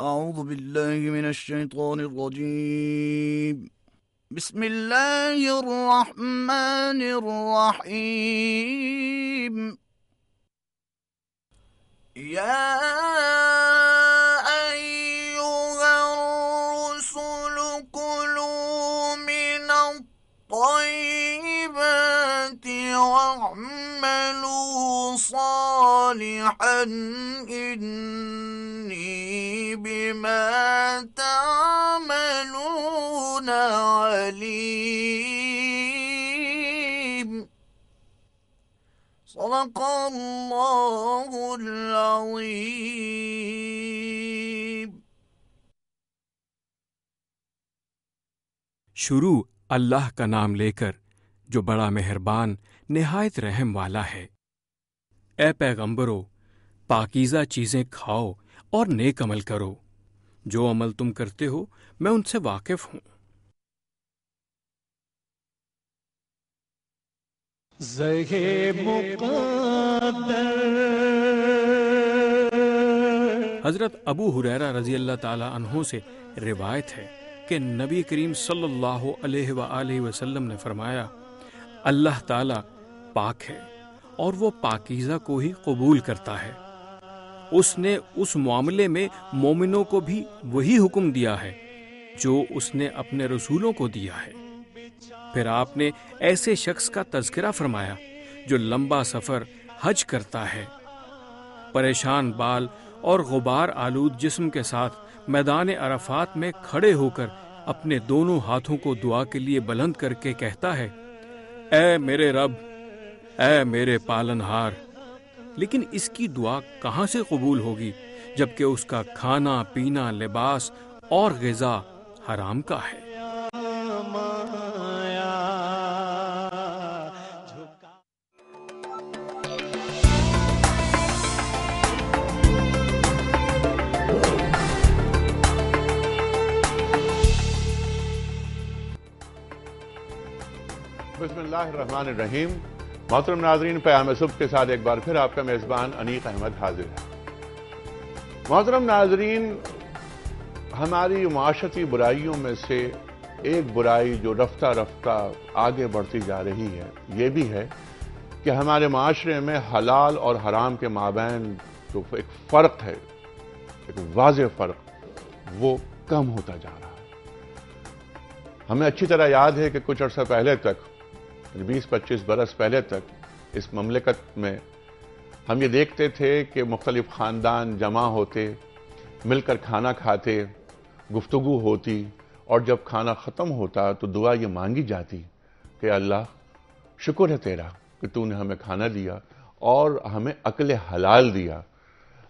أعوذ بالله من الشيطان الرجيم. بسم الله الرحمن الرحيم. يا أيها الرسل كلوا من الطيبات واعملوا صالحا إني صدق الله العظيم. شروع اللہ کا نام لے کر جو بڑا مہربان، نہایت رحم والا ہے۔ اے پیغمبرو، پاکیزہ چیزیں کھاؤ اور نیک عمل کرو۔ جو عمل تم کرتے ہو، میں ان سے واقف ہوں۔ حضرت ابو حریرہ رضی اللہ تعالی عنہ سے روایت ہے کہ نبی کریم صلی اللہ علیہ وآلہ وسلم نے فرمایا، اللہ تعالی پاک ہے اور وہ پاکیزہ کو ہی قبول کرتا ہے۔ اس نے اس معاملے میں مومنوں کو بھی وہی حکم دیا ہے جو اس نے اپنے رسولوں کو دیا ہے۔ پھر آپ نے ایسے شخص کا تذکرہ فرمایا جو لمبا سفر حج کرتا ہے۔ پریشان بال اور غبار آلود جسم کے ساتھ میدان عرفات میں کھڑے ہو کر اپنے دونوں ہاتھوں کو دعا کے لیے بلند کر کے کہتا ہے، اے میرے رب، اے میرے پالن ہار لیکن اس کی دعا کہاں سے قبول ہوگی جبکہ اس کا کھانا، پینا، لباس اور غذا حرام کا ہے؟ الرحمن الرحیم۔ محترم ناظرین، پیام صبح کے ساتھ ایک بار پھر آپ کا میزبان انیق احمد حاضر ہے۔ محترم ناظرین، ہماری معاشرتی برائیوں میں سے ایک برائی جو رفتہ رفتہ آگے بڑھتی جا رہی ہے، یہ بھی ہے کہ ہمارے معاشرے میں حلال اور حرام کے مابین جو ایک فرق ہے، ایک واضح فرق، وہ کم ہوتا جا رہا ہے۔ ہمیں اچھی طرح یاد ہے کہ کچھ عرصہ پہلے تک بیس پچیس برس پہلے تک اس مملکت میں ہم یہ دیکھتے تھے کہ مختلف خاندان جمع ہوتے، مل کر کھانا کھاتے، گفتگو ہوتی، اور جب کھانا ختم ہوتا تو دعا یہ مانگی جاتی کہ اللہ، شکر ہے تیرا کہ تو نے ہمیں کھانا دیا اور ہمیں عقل حلال دیا۔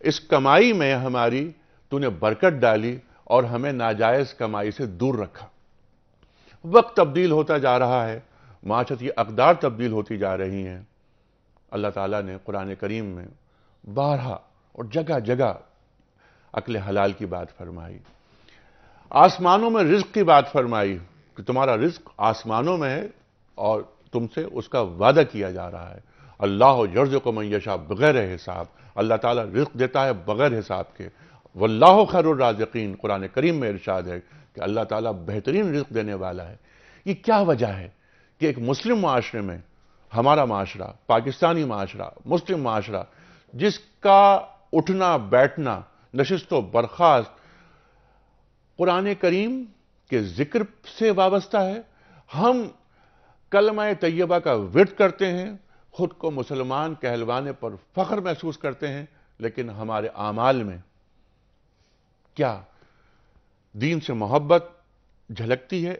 اس کمائی میں ہماری تو نے برکت ڈالی اور ہمیں ناجائز کمائی سے دور رکھا۔ وقت تبدیل ہوتا جا رہا ہے۔ معاشرتی اقدار تبدیل ہوتی جا رہی ہیں۔ اللہ تعالیٰ نے قرآن کریم میں بارہا اور جگہ جگہ عقل حلال کی بات فرمائی۔ آسمانوں میں رزق کی بات فرمائی کہ تمہارا رزق آسمانوں میں ہے اور تم سے اس کا وعدہ کیا جا رہا ہے۔ اللہ جرز کو میشا بغیر حساب۔ اللہ تعالیٰ رزق دیتا ہے بغیر حساب کے۔ واللہ خیر الرازقین۔ قرآن کریم میں ارشاد ہے کہ اللہ تعالیٰ بہترین رزق دینے والا ہے۔ یہ کیا وجہ ہے؟ کہ ایک مسلم معاشرے میں ہمارا معاشرہ، پاکستانی معاشرہ، مسلم معاشرہ، جس کا اٹھنا، بیٹھنا، نشست و برخاست قرآن کریم کے ذکر سے وابستہ ہے، ہم کلمہ طیبہ کا ورد کرتے ہیں، خود کو مسلمان کہلوانے پر فخر محسوس کرتے ہیں، لیکن ہمارے اعمال میں کیا دین سے محبت جھلکتی ہے؟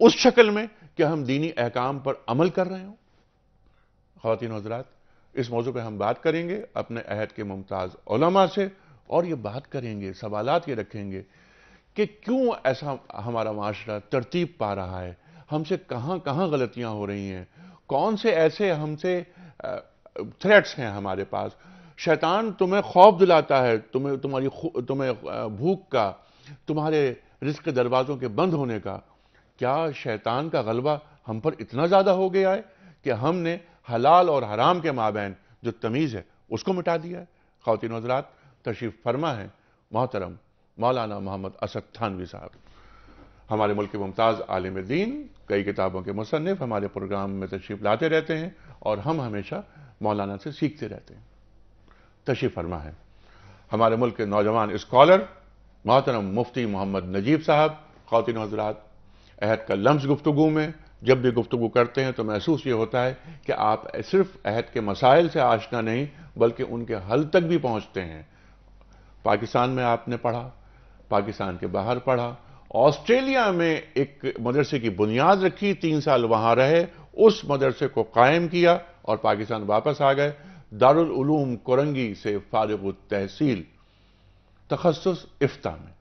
اس شکل میں کہ ہم دینی احکام پر عمل کر رہے ہوں۔ خواتین حضرات، اس موضوع پہ ہم بات کریں گے اپنے عہد کے ممتاز علماء سے، اور یہ بات کریں گے، سوالات یہ رکھیں گے کہ کیوں ایسا ہمارا معاشرہ ترتیب پا رہا ہے؟ ہم سے کہاں کہاں غلطیاں ہو رہی ہیں؟ کون سے ایسے ہم سے تھریٹس ہیں ہمارے پاس؟ شیطان تمہیں خوف دلاتا ہے، تمہیں تمہاری تمہیں بھوک کا، تمہارے رزق دروازوں کے بند ہونے کا کیا شیطان کا غلبہ ہم پر اتنا زیادہ ہو گیا ہے کہ ہم نے حلال اور حرام کے مابین جو تمیز ہے، اس کو مٹا دیا ہے۔ خواتین حضرات، تشریف فرما ہے۔ محترم مولانا محمد اسد تھانوی صاحب، ہمارے ملک کے ممتاز عالم دین، کئی کتابوں کے مصنف ہمارے پروگرام میں تشریف لاتے رہتے ہیں اور ہم ہمیشہ مولانا سے سیکھتے رہتے ہیں۔ تشریف فرما ہے۔ ہمارے ملک کے نوجوان اسکالر، محترم مفتی محمد نجیب صاحب، خواتین حضرات عہد کا لمس گفتگو میں جب بھی گفتگو کرتے ہیں تو محسوس یہ ہوتا ہے کہ آپ صرف عہد کے مسائل سے آشنا نہیں بلکہ ان کے حل تک بھی پہنچتے ہیں۔ پاکستان میں آپ نے پڑھا، پاکستان کے باہر پڑھا، آسٹریلیا میں ایک مدرسے کی بنیاد رکھی، تین سال وہاں رہے، اس مدرسے کو قائم کیا اور پاکستان واپس آ گئے۔ دارالعلوم کرنگی سے فارغ التحصیل، تخصص افتہ میں۔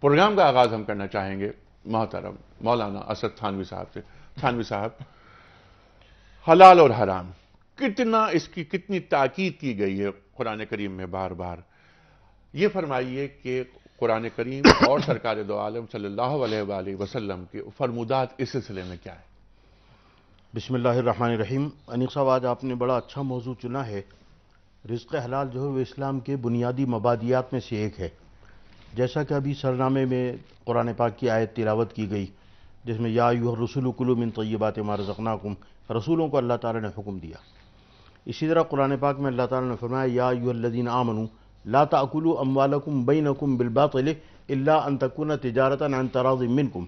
پروگرام کا آغاز ہم کرنا چاہیں گے، محترم۔ مولانا اسد تھانوی صاحب سے۔ تھانوی صاحب، حلال اور حرام، کتنا اس کی کتنی تاکید کی گئی ہے قرآن کریم میں بار بار؟ یہ فرمائیے کہ قرآن کریم اور سرکار دو عالم صلی اللہ علیہ وآلہ وسلم کے فرمودات اس سلسلے میں کیا ہے بسم اللہ الرحمن الرحیم۔ انیق صاحب، آج آپ نے بڑا اچھا موضوع چنا ہے۔ رزق حلال جو ہے وہ اسلام کے بنیادی مبادیات میں سے ایک ہے۔ جیسا کہ ابھی سرنامے میں قرآن پاک کی آیت تلاوت کی گئی جس میں یا ایوہ الرسول کلو من طیبات ما رزقناکم، رسولوں کو اللہ تعالی نے حکم دیا۔ اسی طرح قرآن پاک میں اللہ تعالی نے فرمایا، یا ایوہ الذین آمنوا، لا تاکلوا اموالکم بینکم بالباطل الا ان تکون تجارتا عن تراض منکم۔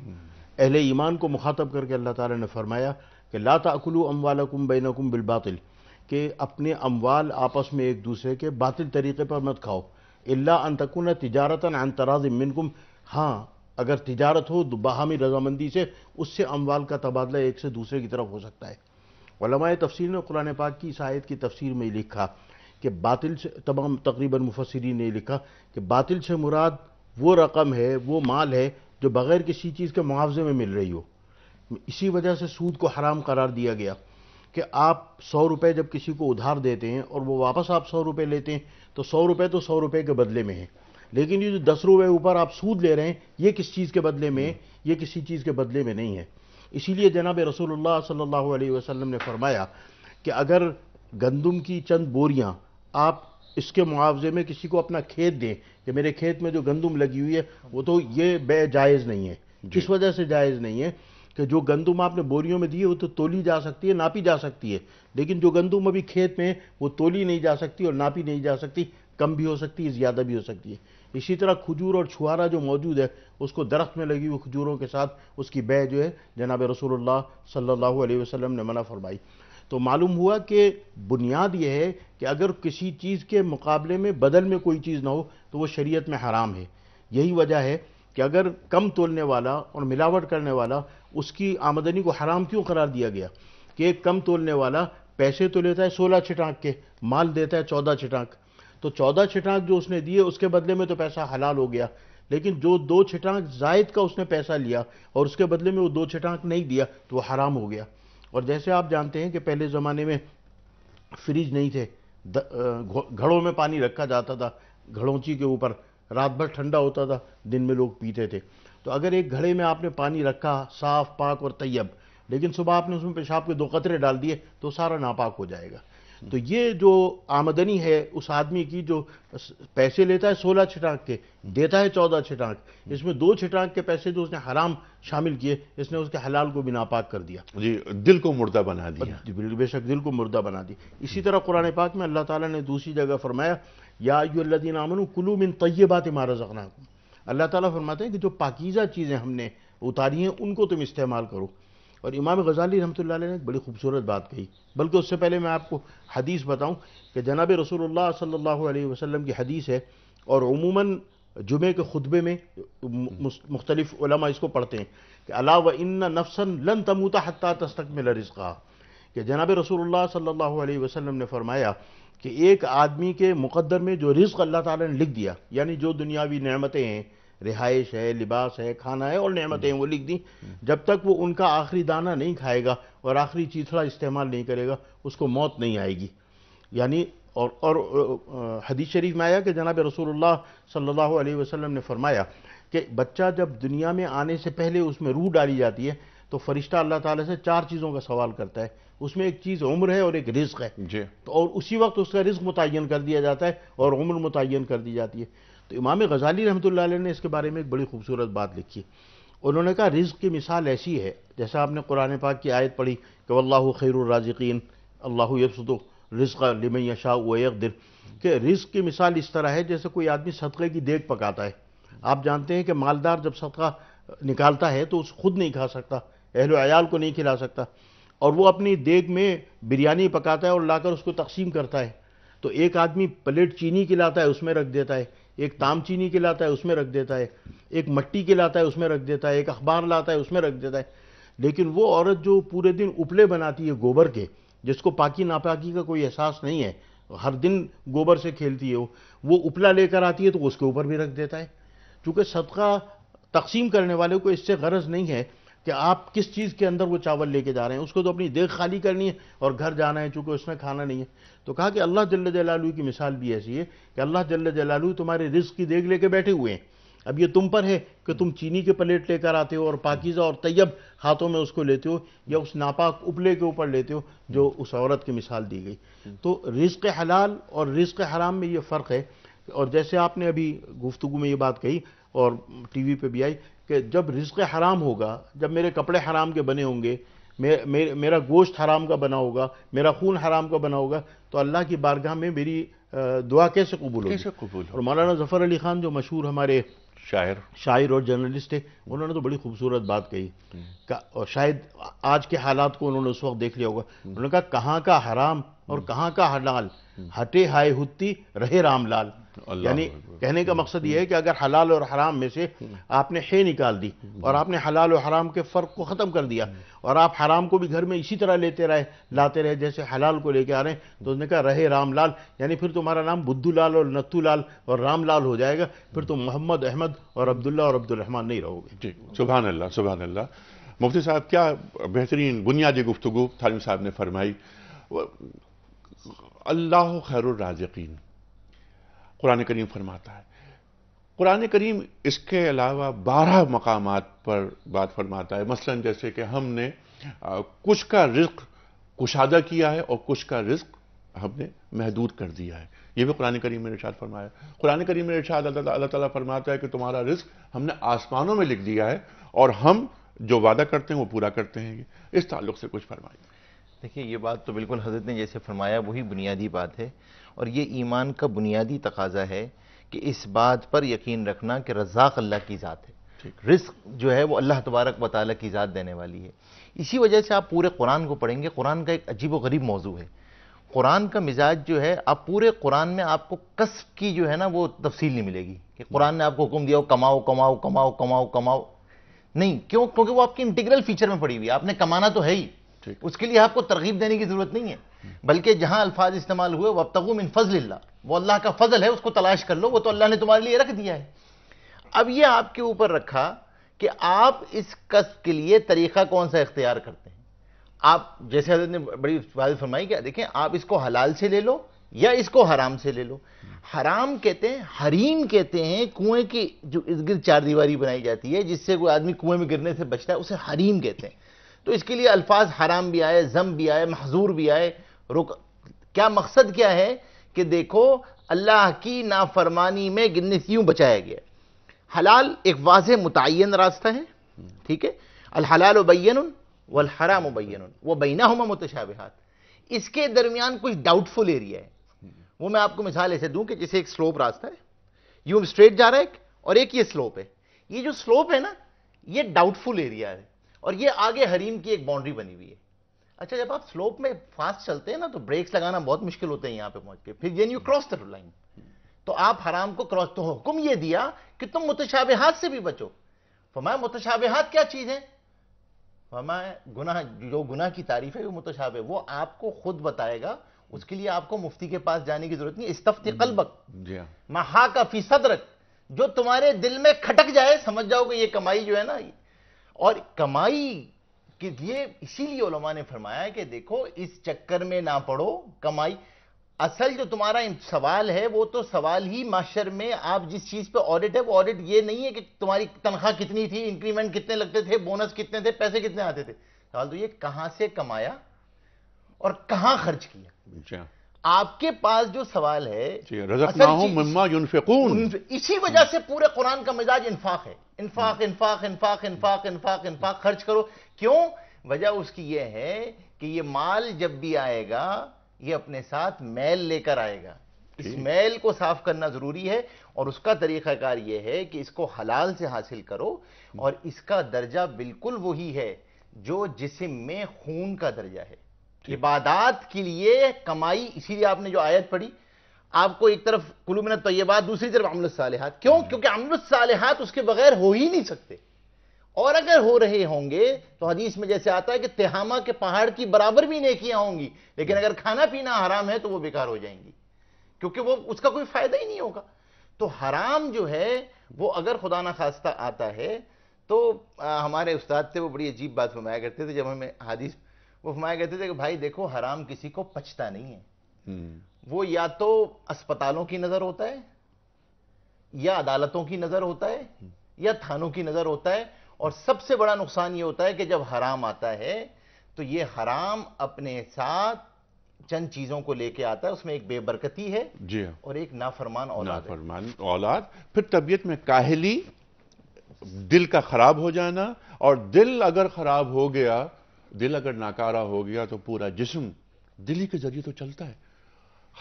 اہل ایمان کو مخاطب کر کے اللہ تعالی نے فرمایا کہ لا تاکلوا اموالکم بینکم بالباطل، کہ اپنے اموال آپس میں ایک دوسرے کے باطل طریقے پر مت کھاؤ۔ اللہ ان تکون تجارتا عن تراض منکم۔ ہاں اگر تجارت ہو باہمی رضامندی سے اس سے اموال کا تبادلہ ایک سے دوسرے کی طرف ہو سکتا ہے۔ علماء تفسیر نے قرآن پاک کی اس آیت کی تفسیر میں لکھا کہ باطل سے تمام تقریباً مفسرین نے لکھا کہ باطل سے مراد وہ رقم ہے، وہ مال ہے جو بغیر کسی چیز کے معاوضے میں مل رہی ہو۔ اسی وجہ سے سود کو حرام قرار دیا گیا کہ آپ سو روپے جب کسی کو ادھار دیتے ہیں اور وہ واپس آپ سو روپے لیتے ہیں تو سو روپے تو سو روپے کے بدلے میں ہیں۔ لیکن یہ جو دس روپے اوپر آپ سود لے رہے ہیں یہ کس چیز کے بدلے میں؟ یہ کسی چیز کے بدلے میں نہیں ہے۔ اسی لیے جناب رسول اللہ صلی اللہ علیہ وسلم نے فرمایا کہ اگر گندم کی چند بوریاں آپ اس کے معاوضے میں کسی کو اپنا کھیت دیں کہ میرے کھیت میں جو گندم لگی ہوئی ہے وہ تو یہ بے جائز نہیں ہے۔ کس وجہ سے جائز نہیں ہے کہ جو گندم آپ نے بوریوں میں دی ہے وہ تو تولی جا سکتی ہے ناپی جا سکتی ہے۔ لیکن جو گندم ابھی کھیت میں وہ تولی نہیں جا سکتی اور ناپی نہیں جا سکتی کم بھی ہو سکتی ہے زیادہ بھی ہو سکتی ہے۔ اسی طرح کھجور اور چھوارا جو موجود ہے، اس کو درخت میں لگی ہوئی کھجوروں کے ساتھ اس کی بے جو ہے، جناب رسول اللہ صلی اللہ علیہ وسلم نے منع فرمائی۔ تو معلوم ہوا کہ بنیاد یہ ہے کہ اگر کسی چیز کے مقابلے میں بدل میں کوئی چیز نہ ہو، تو وہ شریعت میں حرام ہے۔ یہی وجہ ہے کہ اگر کم تولنے والا اور ملاوٹ کرنے والا اس کی آمدنی کو حرام کیوں قرار دیا گیا؟ کہ ایک کم تولنے والا پیسے تو لیتا ہے سولہ چھٹانک کے، مال دیتا ہے چودہ چھٹانک۔ تو چودہ چھٹانک جو اس نے دیے اس کے بدلے میں تو پیسہ حلال ہو گیا۔ لیکن جو دو چھٹانک زائد کا اس نے پیسہ لیا اور اس کے بدلے میں وہ دو چھٹانک نہیں دیا، تو وہ حرام ہو گیا۔ اور جیسے آپ جانتے ہیں کہ پہلے زمانے میں فریج نہیں تھے گھڑوں میں پانی رکھا جاتا تھا گھڑونچی کے اوپر۔ رات بھر ٹھنڈا ہوتا تھا، دن میں لوگ پیتے تھے۔ تو اگر ایک گھڑے میں آپ نے پانی رکھا، صاف، پاک اور طیب، لیکن صبح آپ نے اس میں پیشاب کے دو قطرے ڈال دیے، تو سارا ناپاک ہو جائے گا۔ تو یہ جو آمدنی ہے اس آدمی کی جو پیسے لیتا ہے سولہ چھٹانک کے دیتا ہے چودہ چھٹانک اس میں دو چھٹانک کے پیسے جو اس نے حرام شامل کیے اس نے اس کے حلال کو بھی ناپاک کر دیا۔ جی دل کو مردہ بنا دیا۔ جی، بے شک دل کو مردہ بنا دی اسی طرح قرآن پاک میں اللہ تعالیٰ نے دوسری جگہ فرمایا یا ایو الذین آمنوا کلوا من طیبات ما رزقناکم۔ اللہ تعالیٰ فرماتے ہیں کہ جو پاکیزہ چیزیں ہم نے اتاری ہیں ان کو تم استعمال کرو۔ اور امام غزالی رحمۃ اللہ علیہ نے ایک بڑی خوبصورت بات کہی، بلکہ اس سے پہلے میں آپ کو حدیث بتاؤں کہ جناب رسول اللہ صلی اللہ علیہ وسلم کی حدیث ہے اور عموماً جمعے کے خطبے میں مختلف علماء اس کو پڑھتے ہیں کہ اللہ و ان نفسن لن تموتا حتیٰ تستکمل رزقا۔ کہ جناب رسول اللہ صلی اللہ علیہ وسلم نے فرمایا کہ ایک آدمی کے مقدر میں جو رزق اللہ تعالیٰ نے لکھ دیا یعنی جو دنیاوی نعمتیں ہیں رہائش ہے لباس ہے کھانا ہے اور نعمتیں وہ لکھ دیں۔ جب تک وہ ان کا آخری دانہ نہیں کھائے گا اور آخری چیتھڑا استعمال نہیں کرے گا اس کو موت نہیں آئے گی۔ یعنی اور اور حدیث شریف میں آیا کہ جناب رسول اللہ صلی اللہ علیہ وسلم نے فرمایا کہ بچہ جب دنیا میں آنے سے پہلے اس میں روح ڈالی جاتی ہے تو فرشتہ اللہ تعالیٰ سے چار چیزوں کا سوال کرتا ہے۔ اس میں ایک چیز عمر ہے اور ایک رزق ہے۔ جی۔ اور اسی وقت اس کا رزق متعین کر دیا جاتا ہے اور عمر متعین کر دی جاتی ہے۔ تو امام غزالی رحمۃ اللہ علیہ نے اس کے بارے میں ایک بڑی خوبصورت بات لکھی۔ انہوں نے کہا، رزق کی مثال ایسی ہے، جیسا آپ نے قرآن پاک کی آیت پڑھی کہ واللہ خیر الرازقین، اللہ یبسط رزق لمن یشاء و یقدر۔ کہ رزق کی مثال اس طرح ہے جیسے کوئی آدمی صدقے کی دیگ پکاتا ہے۔ آپ جانتے ہیں کہ مالدار جب صدقہ نکالتا ہے تو اس خود نہیں کھا سکتا، اہل و عیال کو نہیں کھلا سکتا۔ اور وہ اپنی دیگ میں بریانی پکاتا ہے اور لا کر اس کو تقسیم کرتا ہے۔ تو ایک آدمی پلیٹ چینی کھلاتا ہے، اس میں رکھ دیتا ہے۔ ایک تام چینی کھلاتا ہے، اس میں رکھ دیتا ہے۔ ایک مٹی کھلاتا ہے، اس میں رکھ دیتا ہے۔ ایک اخبار لاتا ہے، اس میں رکھ دیتا ہے۔ لیکن وہ عورت جو پورے دن اپلے بناتی ہے گوبر کے، جس کو پاکی ناپاکی کا کوئی احساس نہیں ہے، ہر دن گوبر سے کھیلتی ہے، وہ وہ اپلا لے کر آتی ہے تو اس کے اوپر بھی رکھ دیتا ہے۔ چونکہ صدقہ تقسیم کرنے والے کو اس سے غرض نہیں ہے۔ کہ آپ کس چیز کے اندر وہ چاول لے کے جا رہے ہیں؟ اس کو تو اپنی دیکھ خالی کرنی ہے اور گھر جانا ہے چونکہ اس نے کھانا نہیں ہے۔ تو کہا کہ اللہ جل جلالو کی مثال بھی ایسی ہے کہ اللہ جل جلالو تمہارے رزق کی دیکھ لے کے بیٹھے ہوئے ہیں۔ اب یہ تم پر ہے کہ تم چینی کے پلیٹ لے کر آتے ہو اور پاکیزہ اور طیب ہاتھوں میں اس کو لیتے ہو یا اس ناپاک اپلے کے اوپر لیتے ہو جو اس عورت کی مثال دی گئی۔ تو رزق حلال اور رزق حرام میں یہ فرق ہے۔ اور جیسے آپ نے ابھی گفتگو میں یہ بات کہی اور ٹی وی پہ بھی آئی کہ جب رزق حرام ہوگا جب میرے کپڑے حرام کے بنے ہوں گے میرا گوشت حرام کا بنا ہوگا میرا خون حرام کا بنا ہوگا تو اللہ کی بارگاہ میں میری دعا کیسے قبول ہوگی؟ کیسے قبول اور مولانا ظفر علی خان جو مشہور ہمارے شاعر شاعر اور جرنلسٹ ہے انہوں نے تو بڑی خوبصورت بات کہی اور شاید آج کے حالات کو انہوں نے اس وقت دیکھ لیا ہوگا۔ انہوں نے کہا کہاں کا حرام اور کہاں کا حلال؟ ہٹے ہائے ہتی رہے رام لال۔ یعنی کہنے کا مقصد یہ ہے کہ اگر حلال اور حرام میں سے آپ نے ہے نکال دی اور آپ نے حلال اور حرام کے فرق کو ختم کر دیا اور آپ حرام کو بھی گھر میں اسی طرح لیتے رہے لاتے رہے جیسے حلال کو لے کے آ رہے ہیں تو اس نے کہا رہے رام لال۔ یعنی پھر تمہارا نام بدھو لال اور نتو لال اور رام لال ہو جائے گا۔ پھر تم محمد احمد اور عبداللہ اور عبد الرحمن نہیں رہو گے۔ سبحان اللہ سبحان اللہ۔ مفتی صاحب کیا بہترین بنیادی گفتگو تعلیم صاحب نے فرمائی؟ اللہ خیر الرازقین۔ قرآن کریم فرماتا ہے۔ قرآن کریم اس کے علاوہ بارہ مقامات پر بات فرماتا ہے۔ مثلا جیسے کہ ہم نے کچھ کا رزق کشادہ کیا ہے اور کچھ کا رزق ہم نے محدود کر دیا ہے۔ یہ بھی قرآن کریم میں ارشاد فرمایا قرآن کریم میں ارشاد اللہ تعالیٰ فرماتا ہے کہ تمہارا رزق ہم نے آسمانوں میں لکھ دیا ہے اور ہم جو وعدہ کرتے ہیں وہ پورا کرتے ہیں۔ اس تعلق سے کچھ فرمائیے۔ دیکھیے یہ بات تو بالکل حضرت نے جیسے فرمایا وہی بنیادی بات ہے۔ اور یہ ایمان کا بنیادی تقاضا ہے کہ اس بات پر یقین رکھنا کہ رزاق اللہ کی ذات ہے۔ رزق جو ہے وہ اللہ تبارک و تعالیٰ کی ذات دینے والی ہے۔ اسی وجہ سے آپ پورے قرآن کو پڑھیں گے۔ قرآن کا ایک عجیب و غریب موضوع ہے۔ قرآن کا مزاج جو ہے آپ پورے قرآن میں آپ کو قصب کی جو ہے نا وہ تفصیل نہیں ملے گی کہ قرآن نے آپ کو حکم دیا ہو کماؤ کماؤ کماؤ کماؤ کماؤ۔ نہیں کیوں؟ کیونکہ وہ آپ کی انٹیگرل فیچر میں پڑی ہوئی آپ نے کمانا تو ہے ہی۔ اس کے لیے آپ کو ترغیب دینے کی ضرورت نہیں ہے۔ بلکہ جہاں الفاظ استعمال ہوئے وَبْتَغُوا مِن فضل اللہ وہ اللہ کا فضل ہے، اس کو تلاش کر لو، وہ تو اللہ نے تمہارے لیے رکھ دیا ہے۔ اب یہ آپ کے اوپر رکھا کہ آپ اس قصب کے لیے طریقہ کون سا اختیار کرتے ہیں۔ آپ، جیسے حضرت نے بڑی واضح فرمائی کہ دیکھیں، آپ اس کو حلال سے لے لو یا اس کو حرام سے لے لو۔ حرام کہتے ہیں، حریم کہتے ہیں، کنویں کی جو اس گرد چار دیواری بنائی جاتی ہے، جس سے کوئی آدمی کنویں میں گرنے سے بچتا ہے، اسے حریم کہتے ہیں۔ تو اس کے لیے الفاظ حرام بھی آئے زم بھی آئے محضور بھی آئے۔ رک، کیا مقصد کیا ہے کہ دیکھو اللہ کی نافرمانی میں گرنے سے یوں بچایا گیا؟ حلال ایک واضح متعین راستہ ہے، ٹھیک ہے؟ الحلال و بین والحرام و بین وہ بینہما متشابہات۔ اس کے درمیان کچھ ڈاؤٹ فل ایریا ہے۔ وہ میں آپ کو مثال ایسے دوں کہ جیسے ایک سلوپ راستہ ہے۔ یوں سٹریٹ جا رہا ہے اور ایک یہ سلوپ ہے۔ یہ جو سلوپ ہے نا، یہ ڈاؤٹ فل ایریا ہے۔ اور یہ آگے حریم کی ایک باؤنڈری بنی ہوئی ہے۔ اچھا جب آپ سلوپ میں فاسٹ چلتے ہیں نا تو بریکس لگانا بہت مشکل ہوتے ہیں یہاں پہ پہنچ کے۔ پھر یو کراس دا لائن تو آپ حرام کو کراس تو حکم یہ دیا کہ تم متشابہات سے بھی بچو۔ فرمایا متشابہات کیا چیز ہے فرمایا گناہ جو گناہ کی تعریف ہے وہ متشابہ وہ آپ کو خود بتائے گا۔ اس کے لیے آپ کو مفتی کے پاس جانے کی ضرورت نہیں۔ استفتی قلبک۔ جی ہاں۔ مہا کا فی صدرک۔ جو تمہارے دل میں کھٹک جائے سمجھ جاؤ کہ یہ کمائی جو ہے نا اور کمائی کے لیے اسی لیے علماء نے فرمایا کہ دیکھو، اس چکر میں نہ پڑو کمائی۔ اصل جو تمہارا سوال ہے، وہ تو سوال ہی معاشر میں آپ جس چیز پہ آڈٹ ہے، وہ آڈٹ یہ نہیں ہے کہ تمہاری تنخواہ کتنی تھی انکریمنٹ کتنے لگتے تھے بونس کتنے تھے، پیسے کتنے آتے تھے۔ سوال تو یہ کہاں سے کمایا اور کہاں خرچ کیا؟ جی ہاں۔ آپ کے پاس جو سوال ہے جی اصل رزقناہم چیز- مما ينفقون. اسی وجہ سے پورے قرآن کا مزاج انفاق ہے۔ انفاق انفاق انفاق انفاق انفاق انفاق خرچ کرو۔ کیوں؟ وجہ اس کی یہ ہے کہ یہ مال جب بھی آئے گا یہ اپنے ساتھ میل لے کر آئے گا۔ اس میل کو صاف کرنا ضروری ہے اور اس کا طریقہ کار یہ ہے کہ اس کو حلال سے حاصل کرو اور اس کا درجہ بالکل وہی ہے جو جسم میں خون کا درجہ ہے۔ عبادات کے لیے کمائی اسی لیے آپ نے جو آیت پڑھی آپ کو ایک طرف کلو منت طیبات دوسری طرف عمل الصالحات۔ کیوں؟ کیونکہ عمل الصالحات اس کے بغیر ہو ہی نہیں سکتے۔ اور اگر ہو رہے ہوں گے تو حدیث میں جیسے آتا ہے کہ تہامہ کے پہاڑ کی برابر بھی نیکیاں ہوں گی لیکن اگر کھانا پینا حرام ہے تو وہ بیکار ہو جائیں گی۔ کیونکہ وہ اس کا کوئی فائدہ ہی نہیں ہوگا۔ تو حرام جو ہے وہ اگر خدا نہ خواستہ آتا ہے تو ہمارے استاد تھے وہ بڑی عجیب بات فرمایا کرتے تھے جب ہمیں حدیث وہ فرمایا کرتے تھے کہ بھائی دیکھو حرام کسی کو پچتا نہیں ہے۔ وہ یا تو اسپتالوں کی نظر ہوتا ہے یا عدالتوں کی نظر ہوتا ہے یا تھانوں کی نظر ہوتا ہے۔ اور سب سے بڑا نقصان یہ ہوتا ہے کہ جب حرام آتا ہے تو یہ حرام اپنے ساتھ چند چیزوں کو لے کے آتا ہے۔ اس میں ایک بے برکتی ہے جی ہاں۔ اور ایک نافرمان اولاد ہے۔ نافرمان اولاد۔ پھر طبیعت میں کاہلی دل کا خراب ہو جانا۔ اور دل اگر خراب ہو گیا دل اگر ناکارہ ہو گیا تو پورا جسم دلی کے ذریعے تو چلتا ہے۔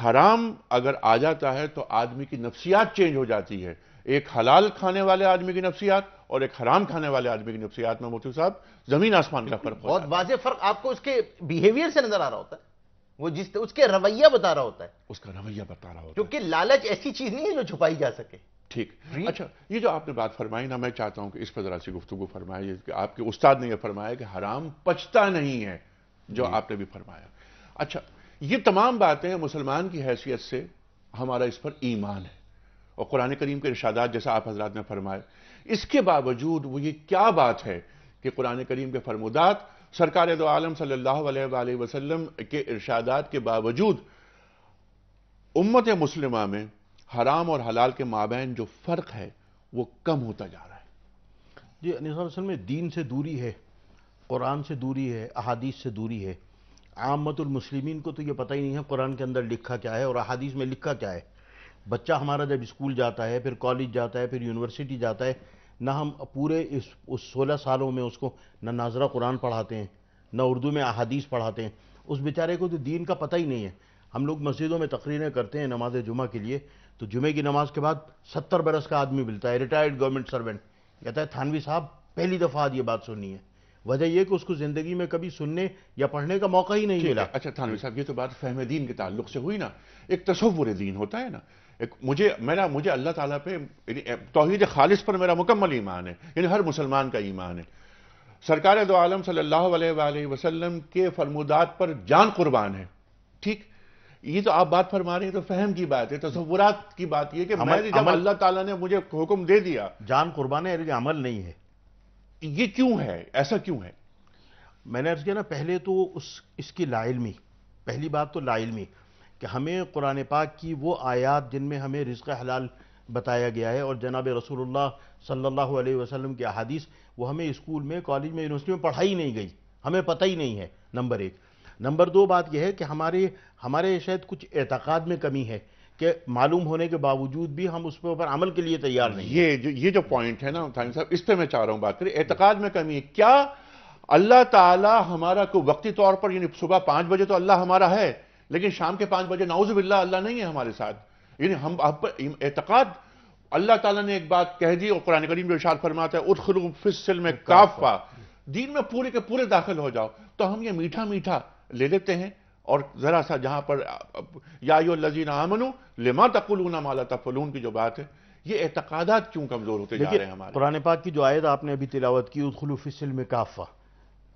حرام اگر آ جاتا ہے تو آدمی کی نفسیات چینج ہو جاتی ہے۔ ایک حلال کھانے والے آدمی کی نفسیات اور ایک حرام کھانے والے آدمی کی نفسیات میں موتی صاحب زمین آسمان کا فرق بہت واضح فرق آپ کو اس کے بیہیویئر سے نظر آ رہا ہوتا ہے۔ وہ جس اس کے رویہ بتا رہا ہوتا ہے۔ اس کا رویہ بتا رہا ہوتا ہے۔ کیونکہ لالچ ایسی چیز نہیں ہے جو چھپائی جا سکے۔ ٹھیک۔ اچھا یہ جو آپ نے بات فرمائی نا میں چاہتا ہوں کہ اس پر ذرا سی گفتگو فرمائی کہ آپ کے استاد نے یہ فرمایا کہ حرام پچتا نہیں ہے جو آپ نے بھی فرمایا۔ اچھا یہ تمام باتیں مسلمان کی حیثیت سے ہمارا اس پر ایمان ہے۔ اور قرآن کریم کے ارشادات جیسا آپ حضرات نے فرمایا اس کے باوجود وہ یہ کیا بات ہے کہ قرآن کریم کے فرمودات سرکار دو عالم صلی اللہ علیہ وآلہ وسلم کے ارشادات کے باوجود امت مسلمہ میں حرام اور حلال کے مابین جو فرق ہے، وہ کم ہوتا جا رہا ہے۔ جی انیس اصل میں دین سے دوری ہے، قرآن سے دوری ہے، احادیث سے دوری ہے۔ عامت المسلمین کو تو یہ پتہ ہی نہیں ہے قرآن کے اندر لکھا کیا ہے اور احادیث میں لکھا کیا ہے۔ بچہ ہمارا جب اسکول جاتا ہے، پھر کالج جاتا ہے، پھر یونیورسٹی جاتا ہے، نہ ہم پورے اس اس سولہ سالوں میں اس کو نہ ناظرہ قرآن پڑھاتے ہیں، نہ اردو میں احادیث پڑھاتے ہیں۔ اس بیچارے کو تو دین کا پتہ ہی نہیں ہے۔ ہم لوگ مسجدوں میں تقریریں کرتے ہیں نماز جمعہ کے لیے تو جمعے کی نماز کے بعد ستر برس کا آدمی ملتا ہے ریٹائرڈ گورنمنٹ سروینٹ کہتا ہے تھانوی صاحب پہلی دفعہ آج یہ بات سننی ہے۔ وجہ یہ کہ اس کو زندگی میں کبھی سننے یا پڑھنے کا موقع ہی نہیں ملا۔ اچھا تھانوی صاحب یہ تو بات فہم دین کے تعلق سے ہوئی نا۔ ایک تصور دین ہوتا ہے نا۔ ایک مجھے میرا مجھے اللہ تعالیٰ پہ یعنی توحید خالص پر میرا مکمل ایمان ہے۔ یعنی ہر مسلمان کا ایمان ہے۔ سرکار دو عالم صلی اللہ علیہ وآلہ وسلم کے فرمودات پر جان قربان ہے۔ ٹھیک؟ یہ تو آپ بات فرما رہے ہیں تو فہم کی بات ہے تصورات کی بات یہ کہ میں جب اللہ تعالیٰ نے مجھے حکم دے دیا۔ جان قربان ہے عمل نہیں ہے۔ یہ کیوں ہے؟ ایسا کیوں ہے؟ میں نے عرض کیا نا پہلے تو اس اس کی لا علمی پہلی بات تو لا علمی کہ ہمیں قرآن پاک کی وہ آیات جن میں ہمیں رزق حلال بتایا گیا ہے اور جناب رسول اللہ صلی اللہ علیہ وسلم کی احادیث وہ ہمیں اسکول میں کالج میں یونیورسٹی میں پڑھائی نہیں گئی۔ ہمیں پتہ ہی نہیں ہے نمبر ایک۔ نمبر دو بات یہ ہے کہ ہمارے ہمارے شاید کچھ اعتقاد میں کمی ہے کہ معلوم ہونے کے باوجود بھی ہم اس پہ اوپر عمل کے لیے تیار نہیں یہ جو یہ جو پوائنٹ ہے نا تھانوی صاحب، اس پہ میں چاہ رہا ہوں بات کریں۔ اعتقاد میں کمی ہے۔ کیا اللہ تعالی ہمارا کو وقتی طور پر یعنی صبح پانچ بجے تو اللہ ہمارا ہے، لیکن شام کے پانچ بجے نعوذ باللہ اللہ نہیں ہے ہمارے ساتھ۔ یعنی ہم اعتقاد، اللہ تعالیٰ نے ایک بات کہہ دی، اور قرآن کریم جو ارشاد فرماتا ہے، ادخلوا فی السلم کافہ۔ دین میں پورے کے پورے داخل ہو جاؤ۔ تو ہم یہ میٹھا میٹھا لے لیتے ہیں اور ذرا سا جہاں پر یا ایو الذین آمنوا لما تقولون ما لا تفعلون کی جو بات ہے یہ اعتقادات کیوں کمزور ہوتے جا رہے ہیں ہمارے؟ قرآن پاک کی جو آیت آپ نے ابھی تلاوت کی ادخلوا فی السلم کافہ۔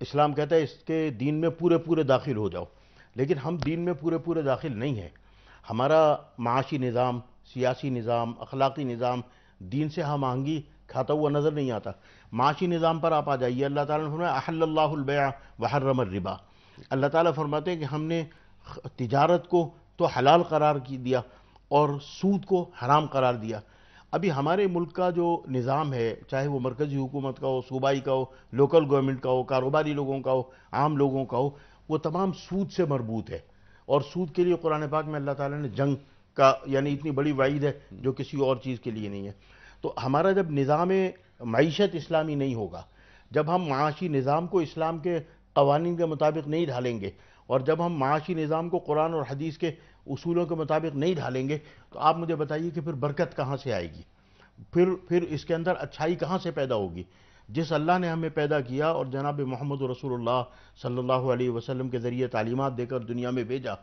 اسلام کہتا ہے اس کے دین میں پورے پورے داخل ہو جاؤ لیکن ہم دین میں پورے پورے داخل نہیں ہیں۔ ہمارا معاشی نظام سیاسی نظام اخلاقی نظام دین سے ہم آہنگی کھاتا ہوا نظر نہیں آتا۔ معاشی نظام پر آپ آ جائیے اللہ تعالیٰ نے فرمایا احل اللہ البیع وحرم الربا۔ اللہ تعالیٰ فرماتے ہیں کہ ہم نے تجارت کو تو حلال قرار کی دیا اور سود کو حرام قرار دیا۔ ابھی ہمارے ملک کا جو نظام ہے، چاہے وہ مرکزی حکومت کا ہو، صوبائی کا ہو لوکل گورنمنٹ کا ہو، کاروباری لوگوں کا ہو، عام لوگوں کا ہو، وہ تمام سود سے مربوط ہے۔ اور سود کے لیے قرآن پاک میں اللہ تعالیٰ نے جنگ کا یعنی اتنی بڑی وعید ہے جو کسی اور چیز کے لیے نہیں ہے۔ تو ہمارا جب نظام معیشت اسلامی نہیں ہوگا، جب ہم معاشی نظام کو اسلام کے قوانین کے مطابق نہیں ڈھالیں گے۔ اور جب ہم معاشی نظام کو قرآن اور حدیث کے اصولوں کے مطابق نہیں ڈھالیں گے، تو آپ مجھے بتائیے کہ پھر برکت کہاں سے آئے گی؟ پھر پھر اس کے اندر اچھائی کہاں سے پیدا ہوگی؟ جس اللہ نے ہمیں پیدا کیا اور جناب محمد رسول اللہ صلی اللہ علیہ وسلم کے ذریعے تعلیمات دے کر دنیا میں بھیجا،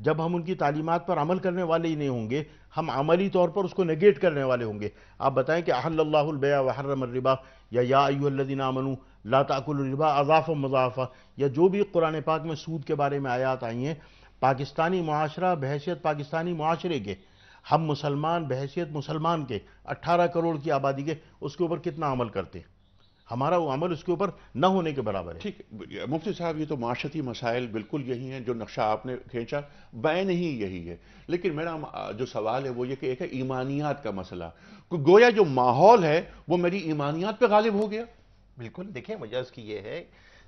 جب ہم ان کی تعلیمات پر عمل کرنے والے ہی نہیں ہوں گے، ہم عملی طور پر اس کو نگیٹ کرنے والے ہوں گے۔ آپ بتائیں کہ احل اللہ البیع وحرم الربا یا یا ایو الذین آمنوا لا تاکل الربا اضاف و مضافہ یا جو بھی قرآن پاک میں سود کے بارے میں آیات آئی ہیں، پاکستانی معاشرہ، بحیثیت پاکستانی معاشرے کے، ہم مسلمان، بحیثیت مسلمان کے، اٹھارہ کروڑ کی آبادی کے، اس کے اوپر کتنا عمل کرتے ہیں؟ ہمارا وہ عمل اس کے اوپر نہ ہونے کے برابر ہے۔ ٹھیک، مفتی صاحب، یہ تو معاشرتی مسائل بالکل یہی ہیں، جو نقشہ آپ نے کھینچا، بین ہی یہی ہے۔ لیکن میرا جو سوال ہے، وہ یہ کہ ایک ہے، ایمانیات کا مسئلہ۔ گویا جو ماحول ہے، وہ میری ایمانیات پہ غالب ہو گیا؟ بالکل، دیکھیں وجہ اس کی یہ ہے۔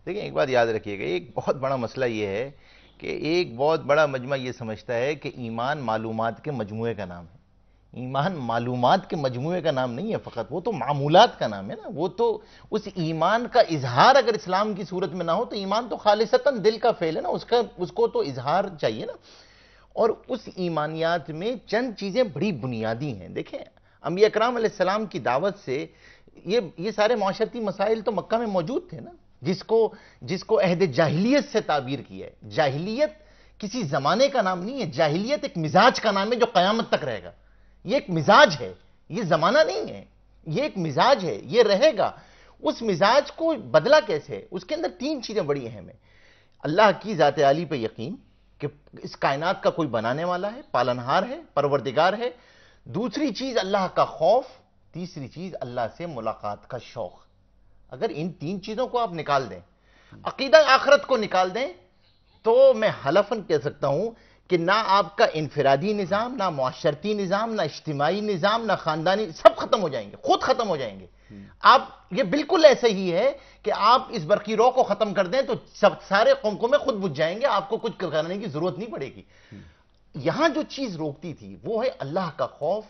دیکھیں، ایک بات یاد رکھیے گا، ایک بہت بڑا مسئلہ یہ ہے کہ ایک بہت بڑا مجمع یہ سمجھتا ہے کہ ایمان معلومات کے مجموعے کا نام ہے۔ ایمان معلومات کے مجموعے کا نام نہیں ہے فقط، وہ تو معمولات کا نام ہے نا۔ وہ تو اس ایمان کا اظہار اگر اسلام کی صورت میں نہ ہو تو ایمان تو خالصتاً دل کا فیل ہے نا، اس کا، اس کو تو اظہار چاہیے نا۔ اور اس ایمانیات میں چند چیزیں بڑی بنیادی ہیں۔ دیکھیں، انبیاء اکرام علیہ السلام کی دعوت سے یہ یہ سارے معاشرتی مسائل تو مکہ میں موجود تھے نا۔ جس کو جس کو عہد جاہلیت سے تعبیر کیا ہے۔ جاہلیت کسی زمانے کا نام نہیں ہے، جاہلیت ایک مزاج کا نام ہے جو قیامت تک رہے گا۔ یہ ایک مزاج ہے، یہ زمانہ نہیں ہے۔ یہ ایک مزاج ہے، یہ رہے گا۔ اس مزاج کو بدلا کیسے؟ اس کے اندر تین چیزیں بڑی اہم ہیں۔ اللہ کی ذات عالی پہ یقین کہ اس کائنات کا کوئی بنانے والا ہے، پالنہار ہے، پروردگار ہے۔ دوسری چیز اللہ کا خوف تیسری چیز اللہ سے ملاقات کا شوق۔ اگر ان تین چیزوں کو آپ نکال دیں، عقیدہ آخرت کو نکال دیں، تو میں حلفن کہہ سکتا ہوں کہ نہ آپ کا انفرادی نظام، نہ معاشرتی نظام، نہ اجتماعی نظام، نہ خاندانی، سب ختم ہو جائیں گے، خود ختم ہو جائیں گے۔ آپ، یہ بالکل ایسے ہی ہے کہ آپ اس برقی رو کو ختم کر دیں تو سارے قوموں میں خود بجھ جائیں گے، آپ کو کچھ کرنے کی ضرورت نہیں پڑے گی۔ یہاں جو چیز روکتی تھی، وہ ہے اللہ کا خوف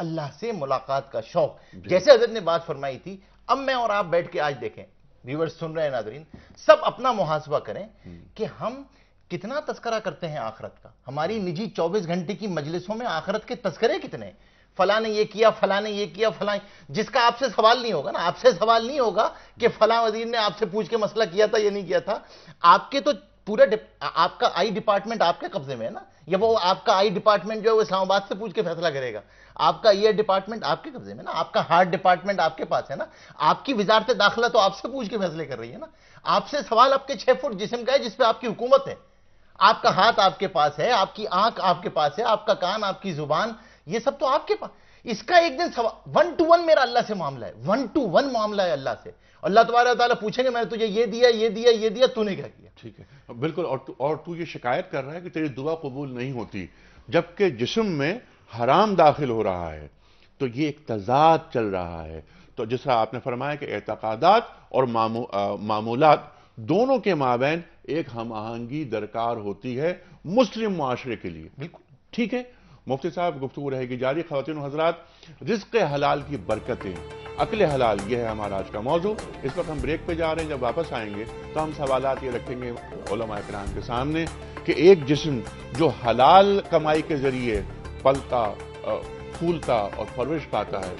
اللہ سے ملاقات کا شوق۔ جی۔ جیسے حضرت نے بات فرمائی تھی اب میں اور آپ بیٹھ کے آج دیکھیں۔ ویورز سن رہے ہیں ناظرین سب اپنا محاسبہ کریں کہ ہم کتنا تذکرہ کرتے ہیں آخرت کا۔ ہماری نجی چوبیس گھنٹے کی مجلسوں میں آخرت کے تذکرے کتنے فلاں نے یہ کیا فلاں نے یہ کیا فلاں۔ جس کا آپ سے سوال نہیں ہوگا نا آپ سے سوال نہیں ہوگا کہ فلاں وزیر نے آپ سے پوچھ کے مسئلہ کیا تھا یا نہیں کیا تھا۔ آپ کے تو پورا آپ کا آئی ڈپارٹمنٹ آپ کے قبضے میں ہے نا؟ یا وہ آپ کا آئی ڈپارٹمنٹ جو ہے وہ اسلام آباد سے پوچھ کے فیصلہ کرے گا۔ آپ کا ایئر ڈپارٹمنٹ آپ کے قبضے میں نا، آپ کا ہارٹ ڈپارٹمنٹ آپ کے پاس ہے نا۔ آپ کی وزارت داخلہ تو آپ سے پوچھ کے فیصلے کر رہی ہے نا۔ آپ سے سوال آپ کے چھ فٹ جسم کا ہے جس پہ آپ کی حکومت ہے۔ آپ کا ہاتھ آپ کے پاس ہے، آپ کی آنکھ آپ کے پاس ہے، آپ کا کان آپ کی زبان، یہ سب تو آپ کے پاس۔ اس کا ایک دن سوال ون ٹو ون میرا اللہ سے معاملہ ہے۔ ون ٹو ون معاملہ ہے اللہ سے۔ اللہ تبارک تعالیٰ پوچھیں گے، میں نے تجھے یہ دیا یہ دیا یہ دیا، تو نے کیا کیا؟ ٹھیک ہے۔ بالکل، اور اور تو یہ شکایت کر رہا ہے کہ تیری دعا قبول نہیں ہوتی۔ جبکہ جسم میں حرام داخل ہو رہا ہے تو یہ ایک تضاد چل رہا ہے۔ تو جس طرح آپ نے فرمایا کہ اعتقادات اور معمولات دونوں کے مابین ایک ہم آہنگی درکار ہوتی ہے مسلم معاشرے کے لیے۔ بالکل۔ ٹھیک ہے؟ مفتی صاحب گفتگو رہے گی جاری۔ خواتین و حضرات رزق حلال کی برکتیں۔ عقل حلال یہ ہے ہمارا آج کا موضوع۔ اس وقت ہم بریک پہ جا رہے ہیں جب واپس آئیں گے تو ہم سوالات یہ رکھیں گے علماء اکرام کے سامنے کہ ایک جسم جو حلال کمائی کے ذریعے پلتا پھولتا اور پرورش پاتا ہے۔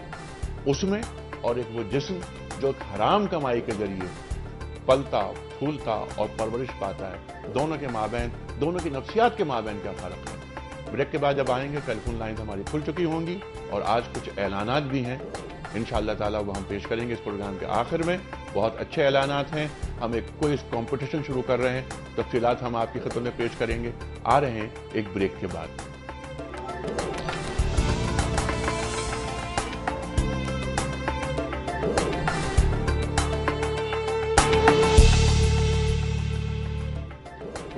اس میں اور ایک وہ جسم جو ایک حرام کمائی کے ذریعے پلتا پھولتا اور پرورش پاتا ہے۔ دونوں کے مابین، دونوں کی نفسیات کے مابین کیا فرق ہے؟ بریک کے بعد جب آئیں گے، ٹیلیفون لائنز ہماری کھل چکی ہوں گی اور آج کچھ اعلانات بھی ہیں۔ ان شاء اللہ تعالیٰ وہ ہم پیش کریں گے اس پروگرام کے آخر میں۔ بہت اچھے اعلانات ہیں۔ ہم ایک کوئی کمپٹیشن شروع کر رہے ہیں۔ تفصیلات ہم آپ کی خطوں میں پیش کریں گے۔ آ رہے ہیں ایک بریک کے بعد۔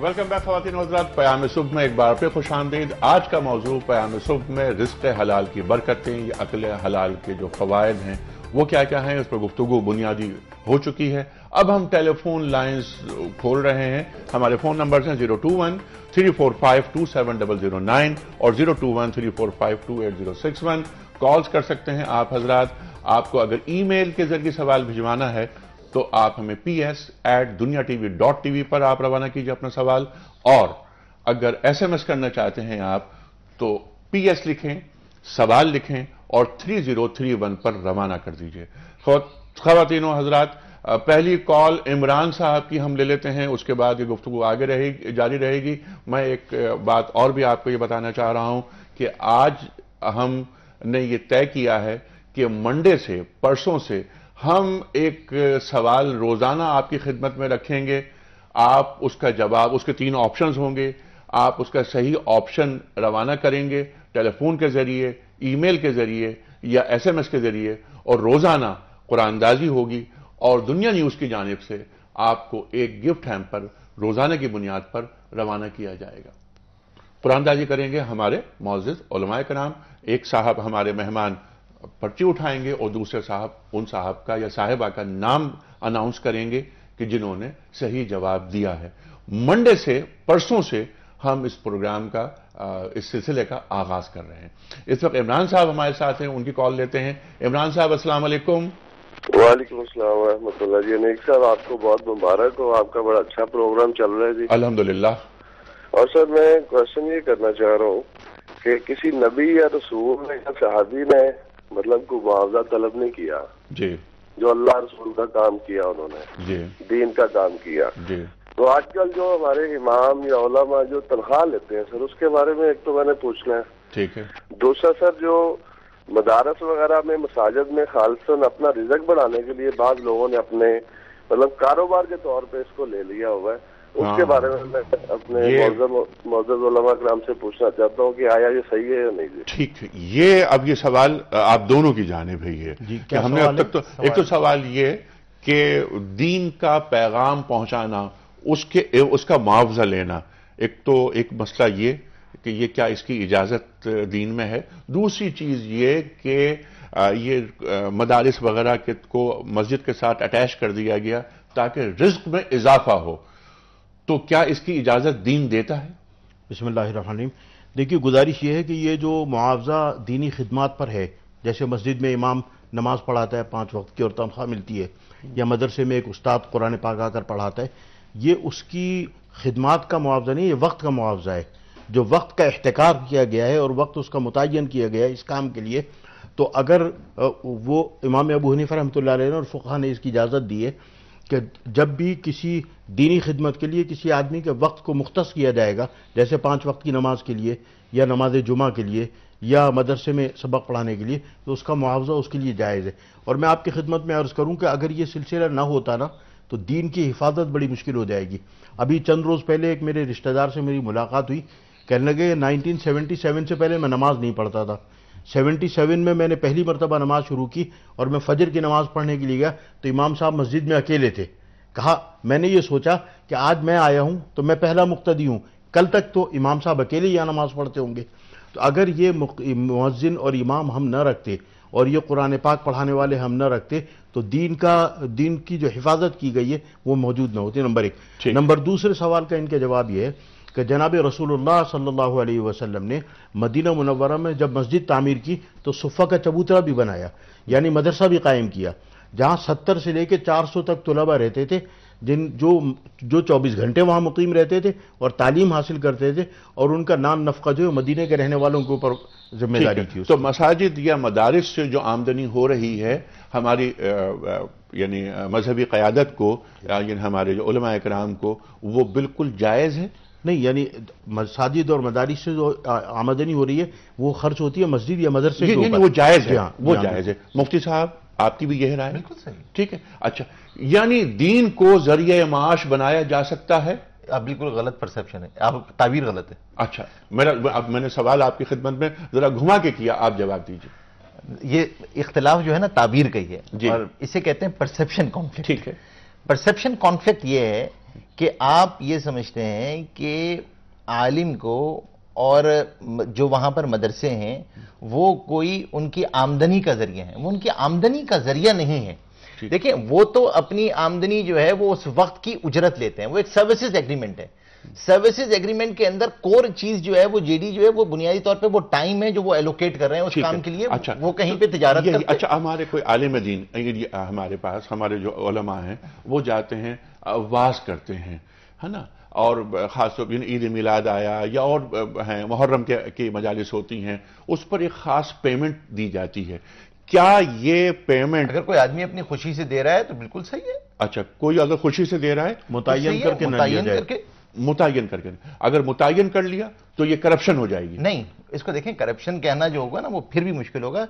ویلکم بیک خواتین حضرات. پیام صبح میں ایک بار پہ خوش آمدید. آج کا موضوع پیام صبح میں رزق حلال کی برکتیں یا عقل حلال کے جو فوائد ہیں وہ کیا کیا ہیں؟ اس پر گفتگو بنیادی ہو چکی ہے۔ اب ہم ٹیلی فون لائنز کھول رہے ہیں۔ ہمارے فون نمبرز ہیں zero two one three four five two seven double zero nine اور zero two one three four five two eight zero six one. Calls کر سکتے ہیں آپ حضرات۔ آپ کو اگر ای میل کے ذریعے سوال بھجوانا ہے تو آپ ہمیں P S at Dunya T V dot T V پر آپ روانہ کیجیے اپنا سوال۔ اور اگر ایس ایم ایس کرنا چاہتے ہیں آپ تو پی ایس لکھیں، سوال لکھیں اور 3031 پر روانہ کر دیجیے۔ خواتین و حضرات پہلی کال عمران صاحب کی ہم لے لیتے ہیں، اس کے بعد یہ گفتگو آگے رہے گی، جاری رہے گی۔ میں ایک بات اور بھی آپ کو یہ بتانا چاہ رہا ہوں کہ آج ہم نے یہ طے کیا ہے کہ منڈے سے، پرسوں سے ہم ایک سوال روزانہ آپ کی خدمت میں رکھیں گے۔ آپ اس کا جواب، اس کے تین آپشنز ہوں گے۔ آپ اس کا صحیح آپشن روانہ کریں گے ٹیلی فون کے ذریعے۔ ای میل کے ذریعے یا ایس ایم ایس کے ذریعے اور روزانہ قرآن دازی ہوگی اور دنیا نیوز کی جانب سے آپ کو ایک گفٹ ہیم پر روزانہ کی بنیاد پر روانہ کیا جائے گا۔ قرآن دازی کریں گے ہمارے معزز علماء کرام، ایک صاحب ہمارے مہمان پرچی اٹھائیں گے اور دوسرے صاحب، ان صاحب کا یا صاحبہ کا نام اناؤنس کریں گے کہ جنہوں نے صحیح جواب دیا ہے۔ منڈے سے، پرسوں سے ہم اس پروگرام کا اس سلسلے کا آغاز کر رہے ہیں۔ اس وقت عمران صاحب ہمارے ساتھ ہیں ان کی کال لیتے ہیں۔ عمران صاحب السلام علیکم۔ وعلیکم السلام ورحمۃ اللہ جی۔ نیک صاحب آپ کو بہت مبارک ہو۔ آپ کا بڑا اچھا پروگرام چل رہا ہے جی۔ الحمدللہ۔ اور سر میں کوشچن یہ کرنا چاہ رہا ہوں کہ کسی نبی یا رسول نے یا صحابی نے مطلب کو معاوضہ طلب نہیں کیا جی۔ جو اللہ رسول کا کام کیا انہوں نے جی۔ دین کا کام کیا۔ جی۔ تو آج کل جو ہمارے امام یا علماء جو تنخواہ لیتے ہیں سر اس کے بارے میں ایک تو میں نے پوچھنا ہے۔ ٹھیک ہے۔ دوسرا سر جو مدارس وغیرہ میں مساجد میں خالصاً اپنا رزق بڑھانے کے لیے بعض لوگوں نے اپنے مطلب کاروبار کے طور پہ اس کو لے لیا ہوا ہے اس ہاں۔ کے بارے میں میں اپنے معزز علماء کرام سے پوچھنا چاہتا ہوں کہ آیا یہ صحیح ہے یا نہیں ٹھیک ہے۔ یہ اب یہ سوال آپ دونوں کی جانب ہے یہ۔ جی، کہ ہم نے اب تک تو ہے؟ ایک تو سوال یہ کہ دین کا پیغام پہنچانا اس کے اس کا معاوضہ لینا۔ ایک تو ایک مسئلہ یہ کہ یہ کیا اس کی اجازت دین میں ہے۔ دوسری چیز یہ کہ یہ مدارس وغیرہ کے کو مسجد کے ساتھ اٹیچ کر دیا گیا تاکہ رزق میں اضافہ ہو۔ تو کیا اس کی اجازت دین دیتا ہے؟ بسم اللہ الرحمن الرحیم۔ دیکھیے، گزارش یہ ہے کہ یہ جو معاوضہ دینی خدمات پر ہے، جیسے مسجد میں امام نماز پڑھاتا ہے، پانچ وقت کی اور تنخواہ ملتی ہے، یا مدرسے میں ایک استاد قرآن پاک آ کر پڑھاتا ہے یہ اس کی خدمات کا معاوضہ نہیں، یہ وقت کا معاوضہ ہے۔ جو وقت کا احتکار کیا گیا ہے اور وقت اس کا متعین کیا گیا ہے اس کام کے لیے، تو اگر وہ امام ابو حنیفہ رحمۃ اللہ علیہ نے اور فقہ نے اس کی اجازت دی ہے کہ جب بھی کسی دینی خدمت کے لیے کسی آدمی کے وقت کو مختص کیا جائے گا، جیسے پانچ وقت کی نماز کے لیے یا نماز جمعہ کے لیے یا مدرسے میں سبق پڑھانے کے لیے، تو اس کا معاوضہ اس کے لیے جائز ہے۔ اور میں آپ کی خدمت میں عرض کروں کہ اگر یہ سلسلہ نہ ہوتا نا تو دین کی حفاظت بڑی مشکل ہو جائے گی۔ ابھی چند روز پہلے ایک میرے رشتہ دار سے میری ملاقات ہوئی۔ کہنے لگے، نائنٹین سیونٹی سیون سے پہلے میں نماز نہیں پڑھتا تھا۔ سیونٹی سیون میں میں نے پہلی مرتبہ نماز شروع کی اور میں فجر کی نماز پڑھنے کے لیے گیا تو امام صاحب مسجد میں اکیلے تھے۔ کہا، میں نے یہ سوچا کہ آج میں آیا ہوں تو میں پہلا مقتدی ہوں۔ کل تک تو امام صاحب اکیلے ہی نماز پڑھتے ہوں گے۔ تو اگر یہ مؤذن اور امام ہم نہ رکھتے اور یہ قرآن پاک پڑھانے والے ہم نہ رکھتے تو دین کا دین کی جو حفاظت کی گئی ہے وہ موجود نہ ہوتی نمبر ایک۔ نمبر دوسرے سوال کا ان کا جواب یہ ہے کہ جناب رسول اللہ صلی اللہ علیہ وسلم نے مدینہ منورہ میں جب مسجد تعمیر کی تو صفہ کا چبوترا بھی بنایا یعنی مدرسہ بھی قائم کیا جہاں ستر سے لے کے چار سو تک طلبہ رہتے تھے جن جو جو چوبیس گھنٹے وہاں مقیم رہتے تھے اور تعلیم حاصل کرتے تھے اور ان کا نام نفقہ جو ہے مدینہ کے رہنے والوں کے اوپر ذمہ داری۔ تھی تو۔ مساجد یا مدارس سے جو آمدنی ہو رہی ہے ہماری یعنی مذہبی قیادت کو یعنی ہمارے جو علماء کرام کو وہ بالکل جائز ہے؟ نہیں یعنی مساجد اور مدارس سے جو آمدنی ہو رہی ہے وہ خرچ ہوتی ہے مسجد یا مدرسے یعنی وہ جائز ہے جی ہاں، وہ جی ہاں، جائز ہے۔ مفتی صاحب؟ آپ کی بھی یہ رائے؟ بالکل صحیح۔ ٹھیک ہے۔ اچھا یعنی دین کو ذریعہ معاش بنایا جا سکتا ہے؟ آپ بالکل غلط پرسپشن ہے۔ آپ تعبیر غلط ہے۔ اچھا میرا اب میں نے سوال آپ کی خدمت میں ذرا گھما کے کیا آپ جواب دیجیے یہ اختلاف جو ہے نا تعبیر کا ہی ہے۔ جی۔ اور اسے کہتے ہیں پرسپشن کانفلکٹ ٹھیک ہے۔ پرسپشن کانفلکٹ یہ ہے کہ آپ یہ سمجھتے ہیں کہ عالم کو اور جو وہاں پر مدرسے ہیں وہ کوئی ان کی آمدنی کا ذریعہ ہیں۔ وہ ان کی آمدنی کا ذریعہ نہیں ہے دیکھیں وہ تو اپنی آمدنی جو ہے وہ اس وقت کی اجرت لیتے ہیں۔ وہ ایک سروسز ایگریمنٹ ہے۔ سروسز ایگریمنٹ کے اندر کور چیز جو ہے وہ جی ڈی جو ہے وہ بنیادی طور پہ وہ ٹائم ہے جو وہ ایلوکیٹ کر رہے ہیں اس کام۔ کے لیے۔ اچھا۔ وہ کہیں پہ تجارت یہ- کرتے ہیں۔ اچھا ہمارے کوئی عالم دین یہ ہمارے پاس ہمارے جو علماء ہیں وہ جاتے ہیں واز کرتے ہیں ہے نا؟ اور خاص طور پر عید میلاد آیا یا اور ہیں محرم کے مجالس ہوتی ہیں اس پر ایک خاص پیمنٹ دی جاتی ہے۔ کیا یہ پیمنٹ اگر کوئی آدمی اپنی خوشی سے دے رہا ہے تو بالکل صحیح ہے۔ اچھا کوئی اگر خوشی سے دے رہا ہے متعین کر کے متعین جائے۔ کر کے متعین کر کے۔ اگر متعین کر لیا تو یہ کرپشن ہو جائے گی۔ نہیں اس کو دیکھیں کرپشن کہنا جو ہوگا نا وہ پھر بھی مشکل ہوگا۔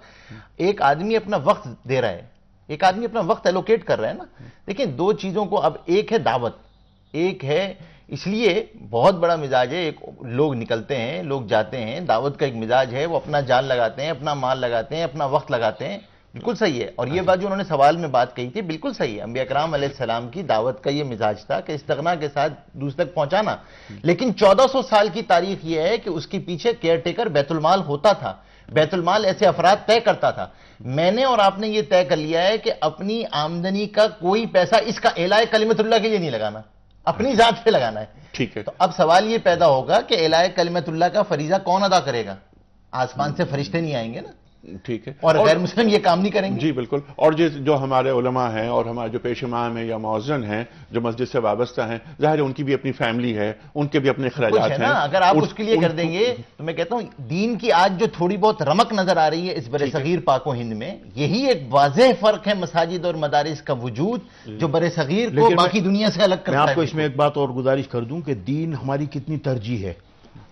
ایک آدمی اپنا وقت دے رہا ہے ایک آدمی اپنا وقت ایلوکیٹ کر رہا ہے نا۔ دیکھیں دو چیزوں کو اب ایک ہے دعوت ایک ہے اس لیے بہت بڑا مزاج ہے ایک لوگ نکلتے ہیں لوگ جاتے ہیں دعوت کا ایک مزاج ہے وہ اپنا جان لگاتے ہیں اپنا مال لگاتے ہیں اپنا وقت لگاتے ہیں۔ بالکل صحیح ہے۔ اور یہ بات جو انہوں نے سوال میں بات کہی تھی بالکل صحیح ہے۔ انبیاء اکرام علیہ السلام کی دعوت کا یہ مزاج تھا کہ استغنا کے ساتھ دوسرے تک پہنچانا۔ لیکن چودہ سو سال کی تاریخ یہ ہے کہ اس کے پیچھے کیئر ٹیکر بیت المال ہوتا تھا۔ بیت المال ایسے افراد طے کرتا تھا۔ میں نے اور آپ نے یہ طے کر لیا ہے کہ اپنی آمدنی کا کوئی پیسہ اس کا اعلائے کلمت اللہ کے لیے نہیں لگانا۔ اپنی ذات پہ لگانا ہے۔ ٹھیک ہے۔ تو اب سوال یہ پیدا ہوگا کہ اعلائے کلمت اللہ کا فریضہ کون ادا کرے گا؟ آسمان سے فرشتے نہیں آئیں گے نا؟ ٹھیک ہے۔ اور غیر مسلم یہ کام نہیں کریں گے۔ جی بالکل۔ اور جو ہمارے علماء ہیں اور ہمارے جو پیش امام ہیں یا معزن ہیں جو مسجد سے وابستہ ہیں ظاہر ہے ان کی بھی اپنی فیملی ہے ان کے بھی اپنے اخراجات ہے ہیں۔ اگر آپ اس کے لیے کر دیں گے تو میں کہتا ہوں دین کی آج جو تھوڑی بہت رمک نظر آ رہی ہے اس بر صغیر پاک و ہند میں یہی ایک واضح فرق ہے مساجد اور مدارس کا وجود جو بر صغیر کو باقی دنیا سے الگ میں کرتا آپ ہے۔ کو اس میں ایک بات اور گزارش کر دوں کہ دین ہماری کتنی ترجیح ہے۔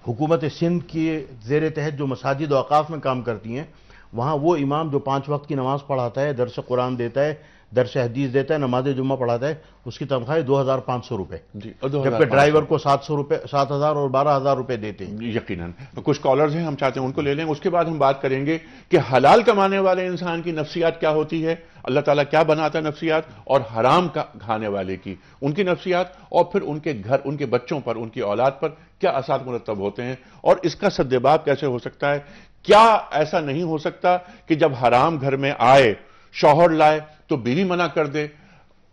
حکومت سندھ کے زیر تحت جو مساجد و اوقاف میں کام کرتی ہیں وہاں وہ امام جو پانچ وقت کی نماز پڑھاتا ہے درس قرآن دیتا ہے درس حدیث دیتا ہے نماز جمعہ پڑھاتا ہے اس کی تنخواہ دو ہزار پانچ سو روپے۔ جی جبکہ ڈرائیور کو سات سو روپے سات ہزار اور بارہ ہزار روپے دیتے ہیں۔ یقیناً۔ کچھ کالرز ہیں ہم چاہتے ہیں ان کو لے لیں۔ اس کے بعد ہم بات کریں گے کہ حلال کمانے والے انسان کی نفسیات کیا ہوتی ہے۔ اللہ تعالیٰ کیا بناتا ہے نفسیات اور حرام کھانے والے کی۔ ان کی نفسیات اور پھر ان کے گھر ان کے بچوں پر ان کی اولاد پر کیا اثرات مرتب ہوتے ہیں اور اس کا سدباب کیسے ہو سکتا ہے؟ کیا ایسا نہیں ہو سکتا کہ جب حرام گھر میں آئے شوہر لائے تو بیوی منع کر دے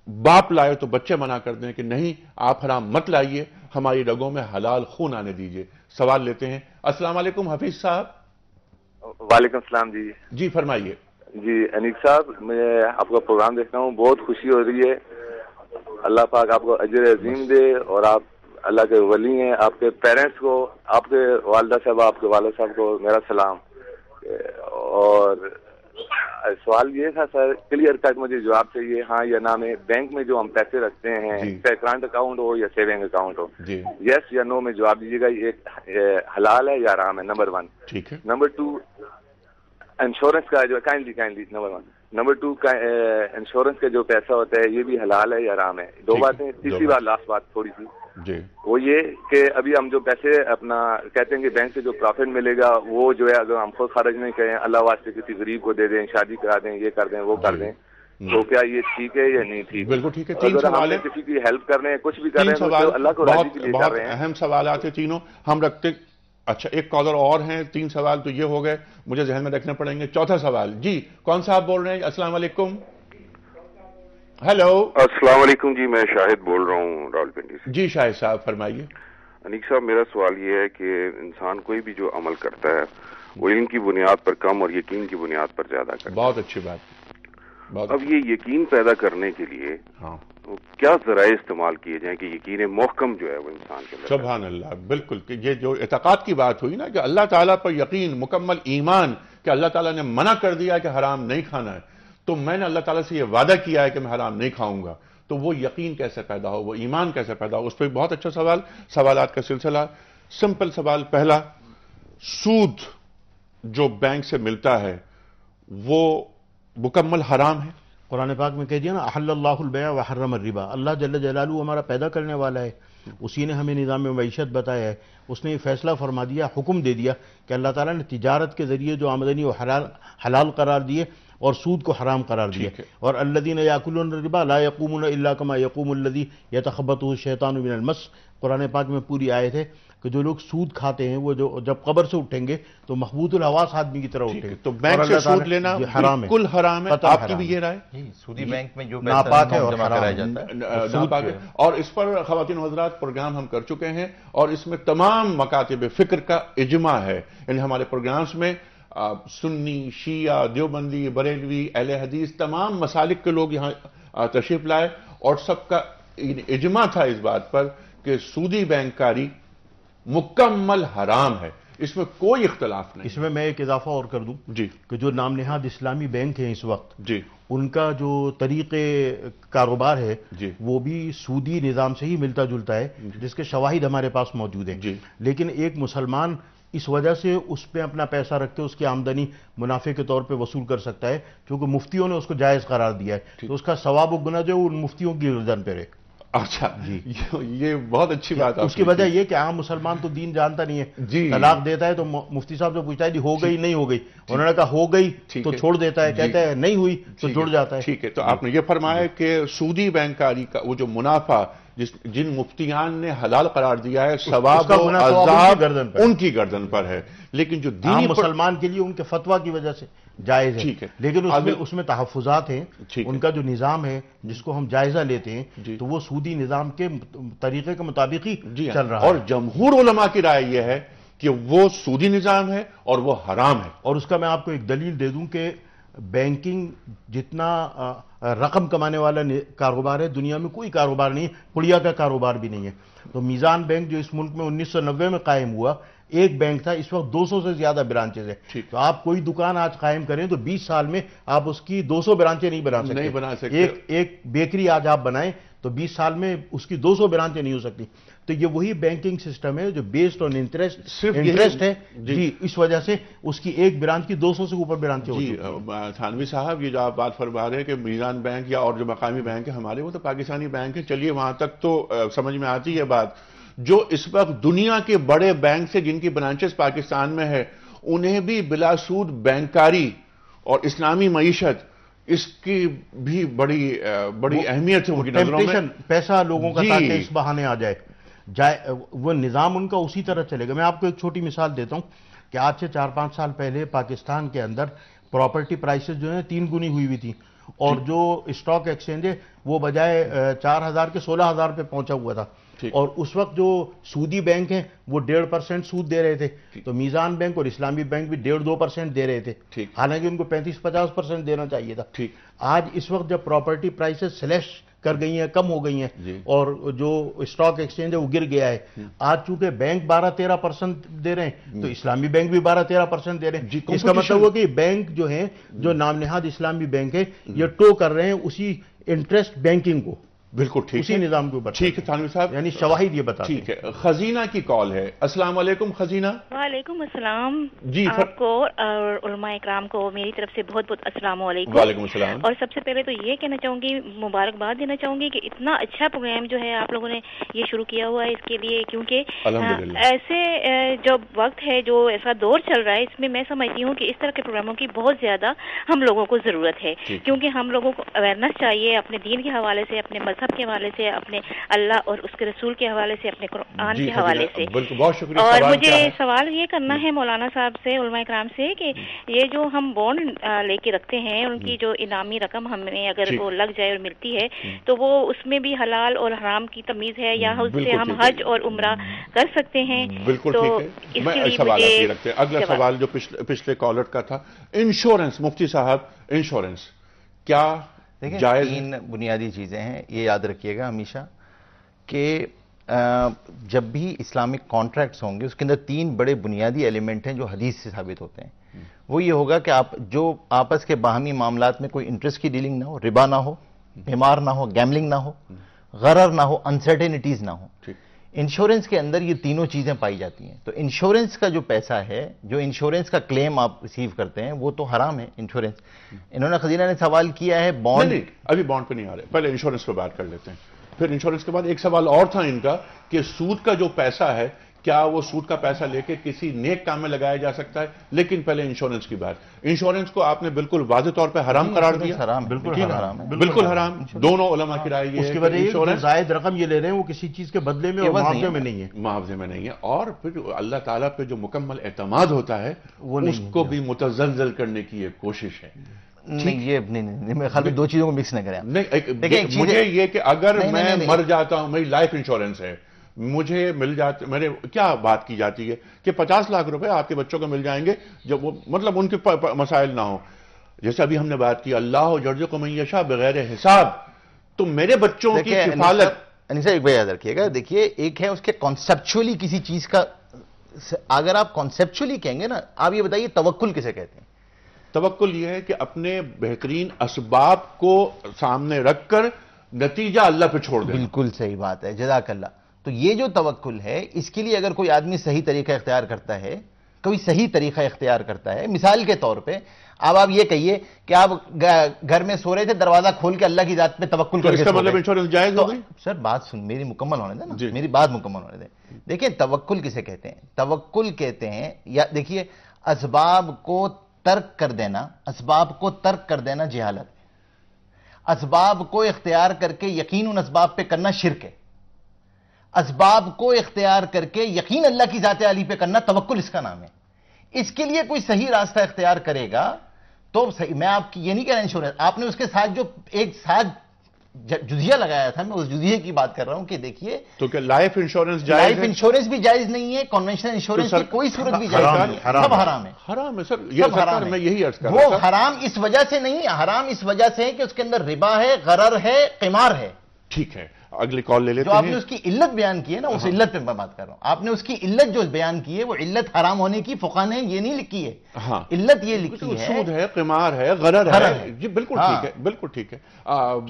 باپ لائے تو بچے منع کر دیں کہ نہیں آپ حرام مت لائیے ہماری رگوں میں حلال خون آنے دیجیے۔ سوال لیتے ہیں۔ السلام علیکم حفیظ صاحب۔ وعلیکم السلام جی۔ جی فرمائیے۔ جی انیک صاحب میں آپ کا پروگرام دیکھ رہا ہوں۔ بہت خوشی ہو رہی ہے۔ اللہ پاک آپ کو اجر عظیم دے اور آپ اللہ کے ولی ہیں آپ کے پیرنٹس کو آپ کے والدہ صاحب آپ کے والد صاحب کو میرا سلام۔ اور سوال یہ تھا سر کلیئر کٹ مجھے جواب چاہیے۔ ہاں یا نہ میں بینک میں جو ہم پیسے رکھتے ہیں جی۔ چاہے کرنٹ اکاؤنٹ ہو یا سیونگ اکاؤنٹ ہو۔ جی۔ یس یا نو میں جواب دیجیے گا یہ حلال ہے یا حرام ہے؟ نمبر ون ہے۔ نمبر ٹو انشورنس کا جو kindly kindly number one number two insurance کا جو پیسہ ہوتا ہے یہ بھی حلال ہے یا حرام ہے؟ دو باتیں تیسری بات۔ لاسٹ بات تھوڑی سی۔ جی۔ وہ یہ کہ ابھی ہم جو پیسے اپنا کہتے ہیں کہ بینک سے جو پروفٹ ملے گا وہ جو ہے اگر ہم خود خرچ نہیں کریں اللہ واسطے کسی غریب کو دے دیں شادی کرا دیں یہ کر دیں وہ کر جی۔ دیں تو کیا یہ ٹھیک ہے یا نہیں ٹھیک؟ بالکل ٹھیک ہے تین اگر ہم سوال کسی کی ہیلپ کر رہے ہیں کچھ بھی کر رہے ہیں سوال اللہ کو راضی کے لیے کر رہے ہیں۔ اہم سوالات ہیں تینوں۔ ہم رکھتے اچھا ایک کالر اور ہیں تین سوال تو یہ ہو گئے مجھے ذہن میں رکھنے پڑیں گے۔ چوتھا سوال جی کون صاحب بول رہے ہیں؟ السلام علیکم۔ ہیلو السلام علیکم جی میں شاہد بول رہا ہوں راول پنڈی سے۔ جی شاہد صاحب فرمائیے۔ انیک صاحب میرا سوال یہ ہے کہ انسان کوئی بھی جو عمل کرتا ہے وہ علم کی بنیاد پر کم اور یقین کی بنیاد پر زیادہ کرتا بہت اچھی بات۔ ہے اب یہ یقین پیدا کرنے کے لیے ہاں۔ کیا ذرائع استعمال کیے جائیں کہ یقین محکم جو ہے وہ انسان کے اندر سبحان اللہ بالکل۔ کہ یہ جو اعتقاد کی بات ہوئی نا کہ اللہ تعالیٰ پر یقین مکمل ایمان کہ اللہ تعالیٰ نے منع کر دیا کہ حرام نہیں کھانا ہے تو میں نے اللہ تعالیٰ سے یہ وعدہ کیا ہے کہ میں حرام نہیں کھاؤں گا۔ تو وہ یقین کیسے پیدا ہو وہ ایمان کیسے پیدا ہو؟ اس پہ بہت اچھا سوال سوالات کا سلسلہ۔ سمپل سوال پہلا سود جو بینک سے ملتا ہے وہ مکمل حرام ہے۔ قرآن پاک میں کہہ دیا نا احل اللہ البیع و حرم الربا۔ اللہ جل جلالہ ہمارا پیدا کرنے والا ہے۔ اسی نے ہمیں نظام معیشت بتایا ہے۔ اس نے یہ فیصلہ فرما دیا حکم دے دیا کہ اللہ تعالیٰ نے تجارت کے ذریعے جو آمدنی و حلال حلال قرار دیے اور سود کو حرام قرار دیا۔ اور الذین یاکلون الربا لا یقومون الا کما یقوم الذی یتخبطه الشیطان من المس۔ قرآن پاک میں پوری آیت ہے۔ کہ جو لوگ سود کھاتے ہیں وہ جو جب قبر سے اٹھیں گے تو محبوط الحواس آدمی کی طرح اٹھیں گے۔ تو بینک سے سود لینا حرام ہے۔ بالکل حرام ہے آپ کی بھی۔ یہ رائے؟ سودی بینک میں جو ناپاک ہے اور جمع حرام کرایا ہے۔ جاتا۔ اور اس پر خواتین و حضرات پروگرام ہم کر چکے ہیں اور اس میں تمام مکاتب فکر کا اجماع ہے۔ یعنی ہمارے پروگرامز میں سنی شیعہ دیوبندی بریلوی اہل حدیث تمام مسالک کے لوگ یہاں تشریف لائے۔ اور سب کا اجماع تھا اس بات پر کہ سودی بینکاری مکمل حرام ہے۔ اس میں کوئی اختلاف نہیں۔ اس میں میں ایک اضافہ اور کر دوں جی۔ کہ جو نام نہاد اسلامی بینک ہیں اس وقت جی۔ ان کا جو طریقے کاروبار ہے جی۔ وہ بھی سودی نظام سے ہی ملتا جلتا ہے جس کے شواہد ہمارے پاس موجود ہیں۔ جی۔ لیکن ایک مسلمان اس وجہ سے اس پہ اپنا پیسہ رکھ کے اس کی آمدنی منافع کے طور پہ وصول کر سکتا ہے کیونکہ مفتیوں نے اس کو جائز قرار دیا ہے۔ تو اس کا ثواب و گناہ جو ان مفتیوں کی گردن پہ رہے۔ اچھا یہ- یہ بہت اچھی بات اس کی وجہ یہ کہ عام مسلمان تو دین جانتا نہیں ہے۔ جی۔ طلاق دیتا ہے تو مفتی صاحب سے پوچھتا ہے جی ہو گئی نہیں ہو گئی؟ انہوں نے کہا ہو گئی تو۔ چھوڑ دیتا ہے جی۔ کہتا ہے نہیں ہوئی تو جڑ جاتا ہے۔ ٹھیک ہے۔ تو آپ نے یہ فرمایا کہ سودی بینکاری کا وہ جو منافع جس جن مفتیان نے حلال قرار دیا ہے ثواب و عذاب گردن پر ہے۔ ان کی گردن پر ہے لیکن جو دینی پر- مسلمان کے لیے ان کے فتویٰ کی وجہ سے جائز ہے۔ لیکن اس میں تحفظات ہیں۔ ان کا جو نظام ہے جس کو ہم جائزہ لیتے ہیں جی۔ تو وہ سودی نظام کے طریقے کے مطابق ہی جی ہاں، چل رہا اور ہے جمہور علماء کی رائے یہ ہے کہ وہ سودی نظام ہے اور وہ حرام ہے اور اس کا میں آپ کو ایک دلیل دے دوں کہ بینکنگ جتنا رقم کمانے والا کاروبار ہے دنیا میں کوئی کاروبار نہیں ہے پڑیا کا کاروبار بھی نہیں ہے۔ تو میزان بینک جو اس ملک میں انیس سو نوے میں قائم ہوا ایک بینک تھا اس وقت دو سو سے زیادہ برانچز ہیں۔ تو آپ کوئی دکان آج قائم کریں تو بیس سال میں آپ اس کی دو سو برانچیں نہیں بنا سکتے۔ ایک بیکری آج آپ بنائیں۔ تو بیس سال میں اس کی دو سو برانچیں نہیں ہو سکتی۔ تو یہ وہی بینکنگ سسٹم ہے جو بیسڈ آن انٹرسٹ صرف انٹرسٹ ہے۔ جی۔ جی اس وجہ سے اس کی ایک برانچ کی دو سو سے اوپر برانچیں ہوتی جی آ، تھانوی صاحب یہ جو آپ بات فرما رہے ہیں کہ میزان بینک یا اور جو مقامی بینک ہے ہمارے وہ تو پاکستانی بینک ہے چلیے وہاں تک تو سمجھ میں آتی ہے بات۔ جو اس وقت دنیا کے بڑے بینک سے جن کی برانچز پاکستان میں ہے انہیں بھی بلا سود بینکاری اور اسلامی معیشت اس کی بھی بڑی بڑی اہمیت ہے ان کی نظروں میں۔ پیسہ لوگوں کا جی۔ تاکہ اس بہانے آ جائے۔ جائے وہ نظام ان کا اسی طرح چلے گا۔ میں آپ کو ایک چھوٹی مثال دیتا ہوں کہ آج سے چار پانچ سال پہلے پاکستان کے اندر پراپرٹی پرائسز جو ہیں تین گنی ہوئی ہوئی تھی اور جو اسٹاک ایکسچینج ہے وہ بجائے چار ہزار کے سولہ ہزار پہ پہنچا ہوا تھا۔ اور اس وقت جو سودی بینک ہیں وہ ڈیڑھ پرسنٹ سود دے رہے تھے۔ تو میزان بینک اور اسلامی بینک بھی ڈیڑھ دو پرسنٹ دے رہے تھے۔ حالانکہ ان کو پینتیس پچاس پرسنٹ دینا چاہیے تھا۔ آج اس وقت جب پراپرٹی پرائسز سلیش کر گئی ہیں کم ہو گئی ہیں جی۔ اور جو اسٹاک ایکسچینج ہے وہ گر گیا ہے۔ آج چونکہ بینک بارہ تیرہ پرسنٹ دے رہے ہیں تو اسلامی بینک بھی بارہ تیرہ پرسنٹ دے رہے ہیں۔ جی، اس کا مطلب ہوا کہ بینک جو ہیں جو نام نہاد اسلامی بینک ہے یہ ٹو کر رہے ہیں اسی انٹرسٹ بینکنگ کو۔ بالکل ٹھیک اسی نظام کے اوپر ٹھیک ہے تھانوی صاحب۔ یعنی شواہد یہ بتا ٹھیک ہے۔ خزینہ کی کال ہے۔ السلام علیکم خزینہ۔ وعلیکم السلام۔ جی، آپ کو اور علماء اکرام کو میری طرف سے بہت بہت السلام علیکم۔ وعلیکم السلام۔ اور سب سے پہلے تو یہ کہنا چاہوں گی مبارکباد دینا چاہوں گی کہ اتنا اچھا پروگرام جو ہے آپ لوگوں نے یہ شروع کیا ہوا ہے اس کے لیے کیونکہ ایسے جو وقت ہے جو ایسا دور چل رہا ہے اس میں میں سمجھتی ہوں کہ اس طرح کے پروگراموں کی بہت زیادہ ہم لوگوں کو ضرورت ہے۔ کیونکہ ہم لوگوں کو اویئرنیس چاہیے اپنے دین کے حوالے سے اپنے مذہب کے حوالے سے اپنے اللہ اور اس کے رسول کے حوالے سے اپنے قرآن جی کے حوالے خزینہ، سے۔ بالکل بہت شکریہ اور مجھے؟ سوال یہ کرنا ہے مولانا صاحب سے علماء کرام سے کہ یہ جو ہم بونڈ لے کے رکھتے ہیں ان کی جو انعامی رقم ہمیں اگر۔ وہ لگ جائے اور ملتی ہے تو وہ اس میں بھی حلال اور حرام کی تمیز ہے یا اس سے ہم۔ حج اور عمرہ کر سکتے ہیں؟ بالکل ٹھیک ہے۔ سوال رکھتے ہیں۔ اگلا سوال جو پچھلے کالر کا تھا انشورنس مفتی صاحب انشورنس۔ کیا دیکھیں؟ تین بنیادی چیزیں ہیں یہ یاد رکھیے گا ہمیشہ کہ جب بھی اسلامک کانٹریکٹس ہوں گے اس کے اندر تین بڑے بنیادی ایلیمنٹ ہیں جو حدیث سے ثابت ہوتے ہیں۔ وہ یہ ہوگا کہ آپ جو آپس کے باہمی معاملات میں کوئی انٹرسٹ کی ڈیلنگ نہ ہو ربا نہ ہو بیمار نہ ہو گیملنگ نہ ہو غرر نہ ہو انسرٹینٹیز نہ ہو۔ ٹھیک۔ انشورنس کے اندر یہ تینوں چیزیں پائی جاتی ہیں۔ تو انشورنس کا جو پیسہ ہے، جو انشورنس کا کلیم آپ ریسیو کرتے ہیں، وہ تو حرام ہے، انشورنس۔ انہوں نے خزینہ نے سوال کیا ہے بانڈ نہیں ابھی بانڈ پہ نہیں آ رہے۔ پہلے انشورنس پہ بات کر لیتے ہیں۔ پھر انشورنس کے بعد ایک سوال اور تھا ان کا کہ سود کا جو پیسہ ہے کیا وہ سود کا پیسہ لے کے کسی نیک کام میں لگایا جا سکتا ہے؟ لیکن پہلے انشورنس کی بات۔ انشورنس کو آپ نے بالکل واضح طور پہ حرام قرار دیا۔ حرام بالکل؟ حرام بالکل حرام۔ دونوں علماء کی رائے یہ اس ہے کہ یہ زائد رقم یہ لے رہے ہیں وہ کسی چیز کے بدلے میں معاوضے۔ میں نہیں ہے۔ معاوضے میں نہیں ہے۔ اور پھر اللہ تعالیٰ پہ جو مکمل اعتماد ہوتا ہے اس۔ کو بھی متزلزل کرنے کی ایک کوشش ہے۔ نہیں یہ نہیں میں دو چیزوں کو مکس نہ کریں۔ مجھے یہ کہ اگر میں مر جاتا ہوں میری لائف انشورنس ہے۔ مجھے مل جاتے میرے کیا بات کی جاتی ہے کہ پچاس لاکھ روپے آپ کے بچوں کو مل جائیں گے جب وہ مطلب ان کے مسائل نہ ہوں۔ جیسے ابھی ہم نے بات کی اللہ جرج کو میشا بغیر حساب۔ تو میرے بچوں کی کفالت صاحب- انیس صاحب ایک بات یاد رکھیے گا۔ دیکھیے ایک ہے اس کے کانسیپچولی کسی چیز کا اگر آپ کانسیپچولی کہیں گے نا آپ یہ بتائیے توکل کسے کہتے ہیں؟ توکل یہ ہے کہ اپنے بہترین اسباب کو سامنے رکھ کر نتیجہ اللہ پہ چھوڑ دیں۔ بالکل صحیح بات ہے جزاک اللہ۔ تو یہ جو توکل ہے اس کے لیے اگر کوئی آدمی صحیح طریقہ اختیار کرتا ہے کوئی صحیح طریقہ اختیار کرتا ہے مثال کے طور پہ اب آپ یہ کہیے کہ آپ گھر میں سو رہے تھے دروازہ کھول کے اللہ کی ذات پہ توکل تو کر کے سو مطلب جائز تو ہو گئی سر بات سن میری مکمل ہونے دیں نا۔ جی۔ میری بات مکمل ہونے دیں۔ دیکھیں توکل کسے کہتے ہیں؟ توکل کہتے ہیں یا دیکھیے اسباب کو ترک کر دینا اسباب کو ترک کر دینا جہالت۔ ہے اسباب کو اختیار کر کے یقین ان اسباب پہ کرنا شرک ہے۔ اسباب کو اختیار کر کے یقین اللہ کی ذات علی پہ کرنا توکل اس کا نام ہے۔ اس کے لیے کوئی صحیح راستہ اختیار کرے گا تو صحیح میں آپ کی یہ نہیں کہہ رہا انشورنس آپ نے اس کے ساتھ جو ایک ساتھ جزیہ لگایا تھا میں اس جزیے کی بات کر رہا ہوں کہ دیکھیے تو کہ لائف انشورنس جائز لائف انشورنس بھی جائز نہیں ہے کنونشنل انشورنس کی کوئی صورت بھی جائز نہیں ہے، سب۔ حرام ہے۔ حرام ہے سر یہ حرام میں یہی عرض کر وہ حرام اس وجہ سے نہیں ہے حرام اس وجہ سے ہے کہ اس کے اندر ربا ہے غرر ہے قمار ہے۔ ٹھیک ہے۔ اگلی کال لے لیتے جو آپ نے ہیں اس کی علت بیان کی ہے نا اس علت پہ میں بات کر رہا ہوں۔ آپ نے اس کی علت جو بیان کی ہے وہ علت حرام ہونے کی فقہ نے یہ نہیں لکھی ہے۔ ہاں۔ علت یہ لکھی ہے۔ سود ہے قمار ہے غرر ہے۔ جی بالکل ہاں۔ ٹھیک ہے بالکل ٹھیک ہے۔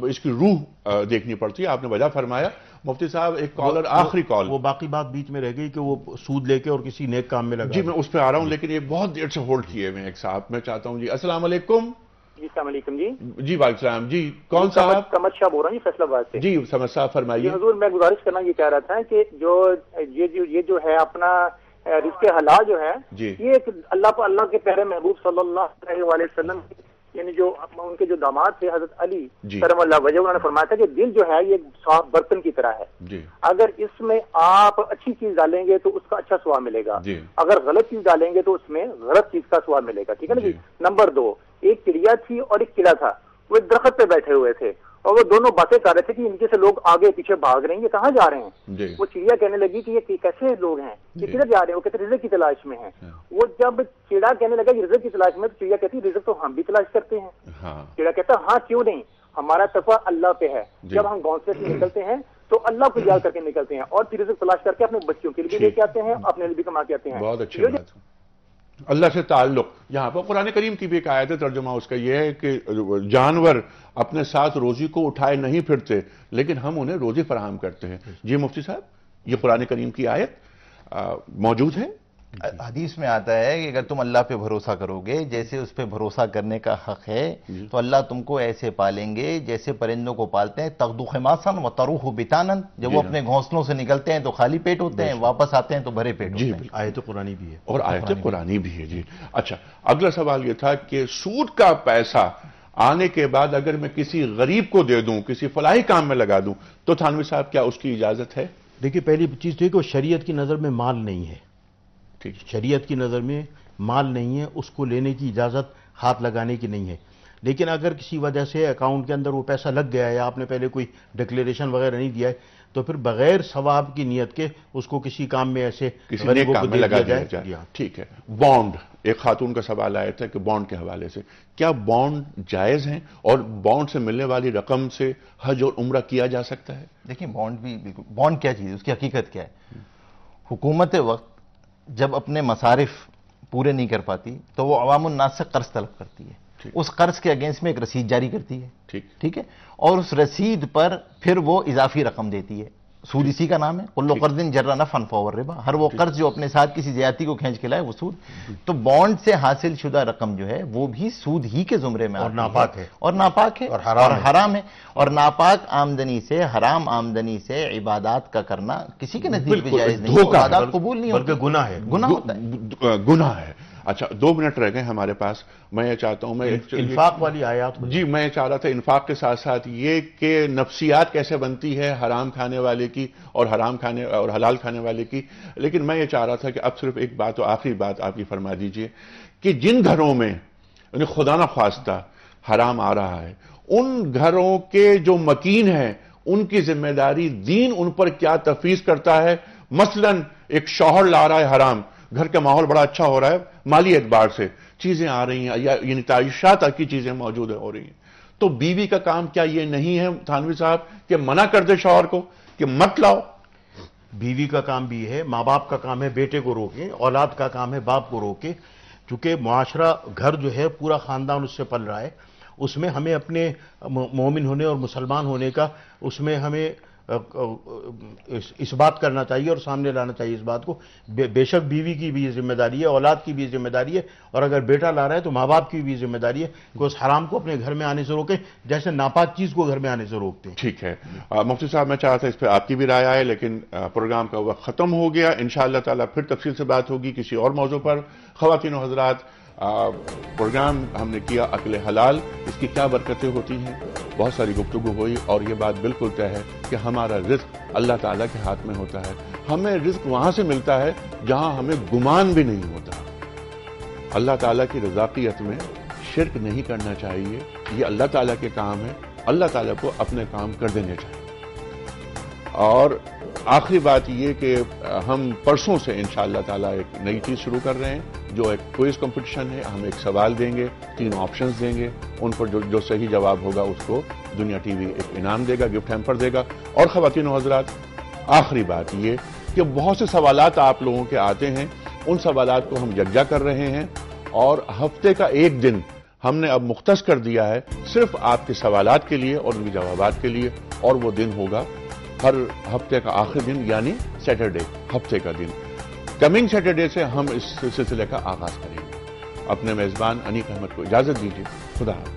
اس کی روح دیکھنی پڑتی ہے۔ آپ نے وجہ فرمایا۔ مفتی صاحب ایک کالر آخری کال وہ باقی بات بیچ میں رہ گئی کہ وہ سود لے کے اور کسی نیک کام میں لگا جی میں اس پہ آ رہا ہوں لیکن یہ بہت دیر سے ہولڈ کیے ہوئے ہیں ایک صاحب میں چاہتا ہوں۔ جی السلام علیکم۔ جی السلام علیکم جی۔ جی وعلیکم السلام۔ جی کون صاحب؟ کمر شاہ بول رہا ہوں جی فیصلہ آباد سے۔ جی سمجھ صاحب جی فرمائیے حضور میں گزارش کرنا یہ چاہ رہا تھا کہ جو یہ جو یہ جو ہے اپنا رزق حلال جو ہے جی۔ یہ ایک اللہ اللہ کے پیارے محبوب صلی اللہ علیہ وسلم یعنی جو ان کے جو داماد تھے حضرت علی جی۔ کرم اللہ وجہ انہوں نے فرمایا تھا کہ دل جو ہے یہ صاف برتن کی طرح ہے جی اگر اس میں آپ اچھی چیز ڈالیں گے تو اس کا اچھا سواب ملے گا جی۔ اگر غلط چیز ڈالیں گے تو اس میں غلط چیز کا سواب ملے گا ٹھیک ہے نا جی۔ نمبر دو ایک چڑیا تھی اور ایک قلعہ تھا وہ درخت پہ بیٹھے ہوئے تھے اور وہ دونوں باتیں کر رہے تھے کہ ان کے سے لوگ آگے پیچھے بھاگ رہے ہیں یہ کہاں جا رہے ہیں؟ جی۔ وہ چڑیا کہنے لگی کہ یہ کیسے لوگ ہیں؟ یہ جی۔ کدھر جا رہے ہیں وہ کہتے رزق کی تلاش میں ہیں۔ ہاں۔ وہ جب چڑا کہنے لگا کہ رزق کی تلاش میں تو چڑیا کہتی رزق تو ہم بھی تلاش کرتے ہیں۔ ہاں۔ چڑا کہتا ہاں کیوں نہیں؟ ہمارا تقوی اللہ پہ ہے۔ جی۔ جب ہم گونسلے سے نکلتے ہیں تو اللہ کو یاد کر کے نکلتے ہیں اور پھر رزق تلاش کر کے اپنے بچوں کے لیے بھی۔ لے کے آتے ہیں اپنے لیے بھی کما کے آتے ہیں۔ اللہ سے تعلق. یہاں پر قرآن کریم کی بھی ایک آیت ترجمہ اس کا یہ ہے کہ جانور اپنے ساتھ روزی کو اٹھائے نہیں پھرتے، لیکن ہم انہیں روزی فراہم کرتے ہیں۔ جی مفتی صاحب، یہ قرآن کریم کی آیت موجود ہے؟ حدیث میں آتا ہے کہ اگر تم اللہ پہ بھروسہ کرو گے جیسے اس پہ بھروسہ کرنے کا حق ہے تو اللہ تم کو ایسے پالیں گے جیسے پرندوں کو پالتے ہیں تغدو خماسن و تروح بتانن جب وہ اپنے گھونسلوں سے نکلتے ہیں تو خالی پیٹ ہوتے ہیں واپس آتے ہیں تو بھرے پیٹ جی ہوتے ہیں آیت قرآنی بھی ہے۔ اور آیت قرآنی بھی ہے جی۔ اچھا اگلا سوال یہ تھا کہ سود کا پیسہ آنے کے بعد اگر میں کسی غریب کو دے دوں کسی فلاحی کام میں لگا دوں تو تھانوی صاحب کیا اس کی اجازت ہے؟ دیکھیے پہلی چیز تو یہ کہ وہ شریعت کی نظر میں مال نہیں ہے۔ شریعت کی نظر میں مال نہیں ہے اس کو لینے کی اجازت ہاتھ لگانے کی نہیں ہے۔ لیکن اگر کسی وجہ سے اکاؤنٹ کے اندر وہ پیسہ لگ گیا ہے یا آپ نے پہلے کوئی ڈکلیریشن وغیرہ نہیں دیا ہے تو پھر بغیر ثواب کی نیت کے اس کو کسی کام میں ایسے کسی کام میں لگا دیا جائے۔ ہاں۔ ٹھیک ہے۔ بانڈ ایک خاتون کا سوال آیا تھا کہ بانڈ کے حوالے سے۔ کیا بانڈ جائز ہیں؟ اور بانڈ سے ملنے والی رقم سے حج اور عمرہ کیا جا سکتا ہے؟ دیکھیں بانڈ بھی بالکل بانڈ کیا چیز ہے؟ اس کی حقیقت کیا ہے؟ حکومت وقت جب اپنے مصارف پورے نہیں کر پاتی تو وہ عوام الناس سے قرض طلب کرتی ہے۔ اس قرض کے اگینسٹ میں ایک رسید جاری کرتی ہے۔ ٹھیک ہے؟ اور اس رسید پر پھر وہ اضافی رقم دیتی ہے۔ سود اسی کا نام ہے۔ کلو قرض جرا نفن فور ربا ہر وہ قرض جو اپنے ساتھ کسی زیادتی کو کھینچ کے لائے وہ سود۔ تو بانڈ سے حاصل شدہ رقم جو ہے وہ بھی سود ہی کے زمرے میں اور ناپاک ہے۔ اور ناپاک ہے۔ اور حرام ہے۔ اور ناپاک آمدنی سے حرام آمدنی سے عبادات کا کرنا کسی کے نزدیک بھی جائز نہیں عبادات قبول نہیں بلکہ گناہ ہے۔ گناہ ہوتا ہے۔ گناہ ہے۔ اچھا دو منٹ رہ گئے ہمارے پاس۔ میں یہ چاہتا ہوں میں انفاق والی آیات جی میں یہ چاہ رہا تھا انفاق کے ساتھ ساتھ یہ کہ نفسیات کیسے بنتی ہے حرام کھانے والے کی اور حرام کھانے اور حلال کھانے والے کی۔ لیکن میں یہ چاہ رہا تھا کہ اب صرف ایک بات اور آخری بات آپ کی فرما دیجیے کہ جن گھروں میں یعنی خدا نہ خواستہ حرام آ رہا ہے ان گھروں کے جو مکین ہیں ان کی ذمہ داری دین ان پر کیا تفویض کرتا ہے؟ مثلا ایک شوہر لا رہا ہے حرام گھر کا ماحول بڑا اچھا ہو رہا ہے، مالی اعتبار سے چیزیں آ رہی ہیں، یا یعنی تعیشات کی چیزیں موجود ہو رہی ہیں۔ تو بیوی کا کام کیا یہ نہیں ہے تھانوی صاحب کہ منع کر دے شوہر کو کہ مت لاؤ؟ بیوی کا کام بھی ہے، ماں باپ کا کام ہے بیٹے کو روکے، اولاد کا کام ہے باپ کو روکے۔ چونکہ معاشرہ گھر جو ہے پورا خاندان اس سے پل رہا ہے۔ اس میں ہمیں اپنے مومن ہونے اور مسلمان ہونے کا، اس میں ہمیں اس بات کرنا چاہیے اور سامنے لانا چاہیے اس بات کو۔ بے شک بیوی کی بھی ذمہ داری ہے، اولاد کی بھی ذمہ داری ہے، اور اگر بیٹا لا رہا ہے تو ماں باپ کی بھی ذمہ داری ہے کہ اس حرام کو اپنے گھر میں آنے سے روکیں، جیسے ناپاک چیز کو گھر میں آنے سے روکتے ہیں۔ ٹھیک ہے۔ مفتی صاحب، میں چاہتا اس پہ آپ کی بھی رائے آئے، لیکن پروگرام کا وقت ختم ہو گیا۔ انشاءاللہ تعالی پھر تفصیل سے بات ہوگی کسی اور موضوع پر۔ خواتین و حضرات پروگرام ہم نے کیا عقل حلال، اس کی کیا برکتیں ہوتی ہیں؟ بہت ساری گفتگو ہوئی اور یہ بات بالکل طے ہے کہ ہمارا رزق اللہ تعالیٰ کے ہاتھ میں ہوتا ہے۔ ہمیں رزق وہاں سے ملتا ہے جہاں ہمیں گمان بھی نہیں ہوتا۔ اللہ تعالیٰ کی رضاقیت میں شرک نہیں کرنا چاہیے، یہ اللہ تعالیٰ کے کام ہے۔ اللہ تعالیٰ کو اپنے کام کر دینے چاہیے۔ اور آخری بات یہ کہ ہم پرسوں سے انشاءاللہ تعالیٰ ایک نئی چیز شروع کر رہے ہیں۔ جو ایک کوئز کمپٹیشن ہے، ہم ایک سوال دیں گے، تین آپشنز دیں گے، ان پر جو جو صحیح جواب ہوگا، اس کو دنیا ٹی وی ایک انعام دے گا، گفٹ ہیمپر دے گا۔ اور خواتین و حضرات، آخری بات یہ کہ بہت سے سوالات آپ لوگوں کے آتے ہیں، ان سوالات کو ہم یکجا کر رہے ہیں اور ہفتے کا ایک دن ہم نے اب مختص کر دیا ہے صرف آپ کے سوالات کے لیے اور ان کے جوابات کے لیے، اور وہ دن ہوگا ہر ہفتے کا آخری دن یعنی سیٹرڈے ہفتے کا دن۔ کمنگ سیٹرڈے سے ہم اس سلسلے کا آغاز کریں گے۔ اپنے میزبان انیق احمد کو اجازت دیجیے۔ خدا حافظ۔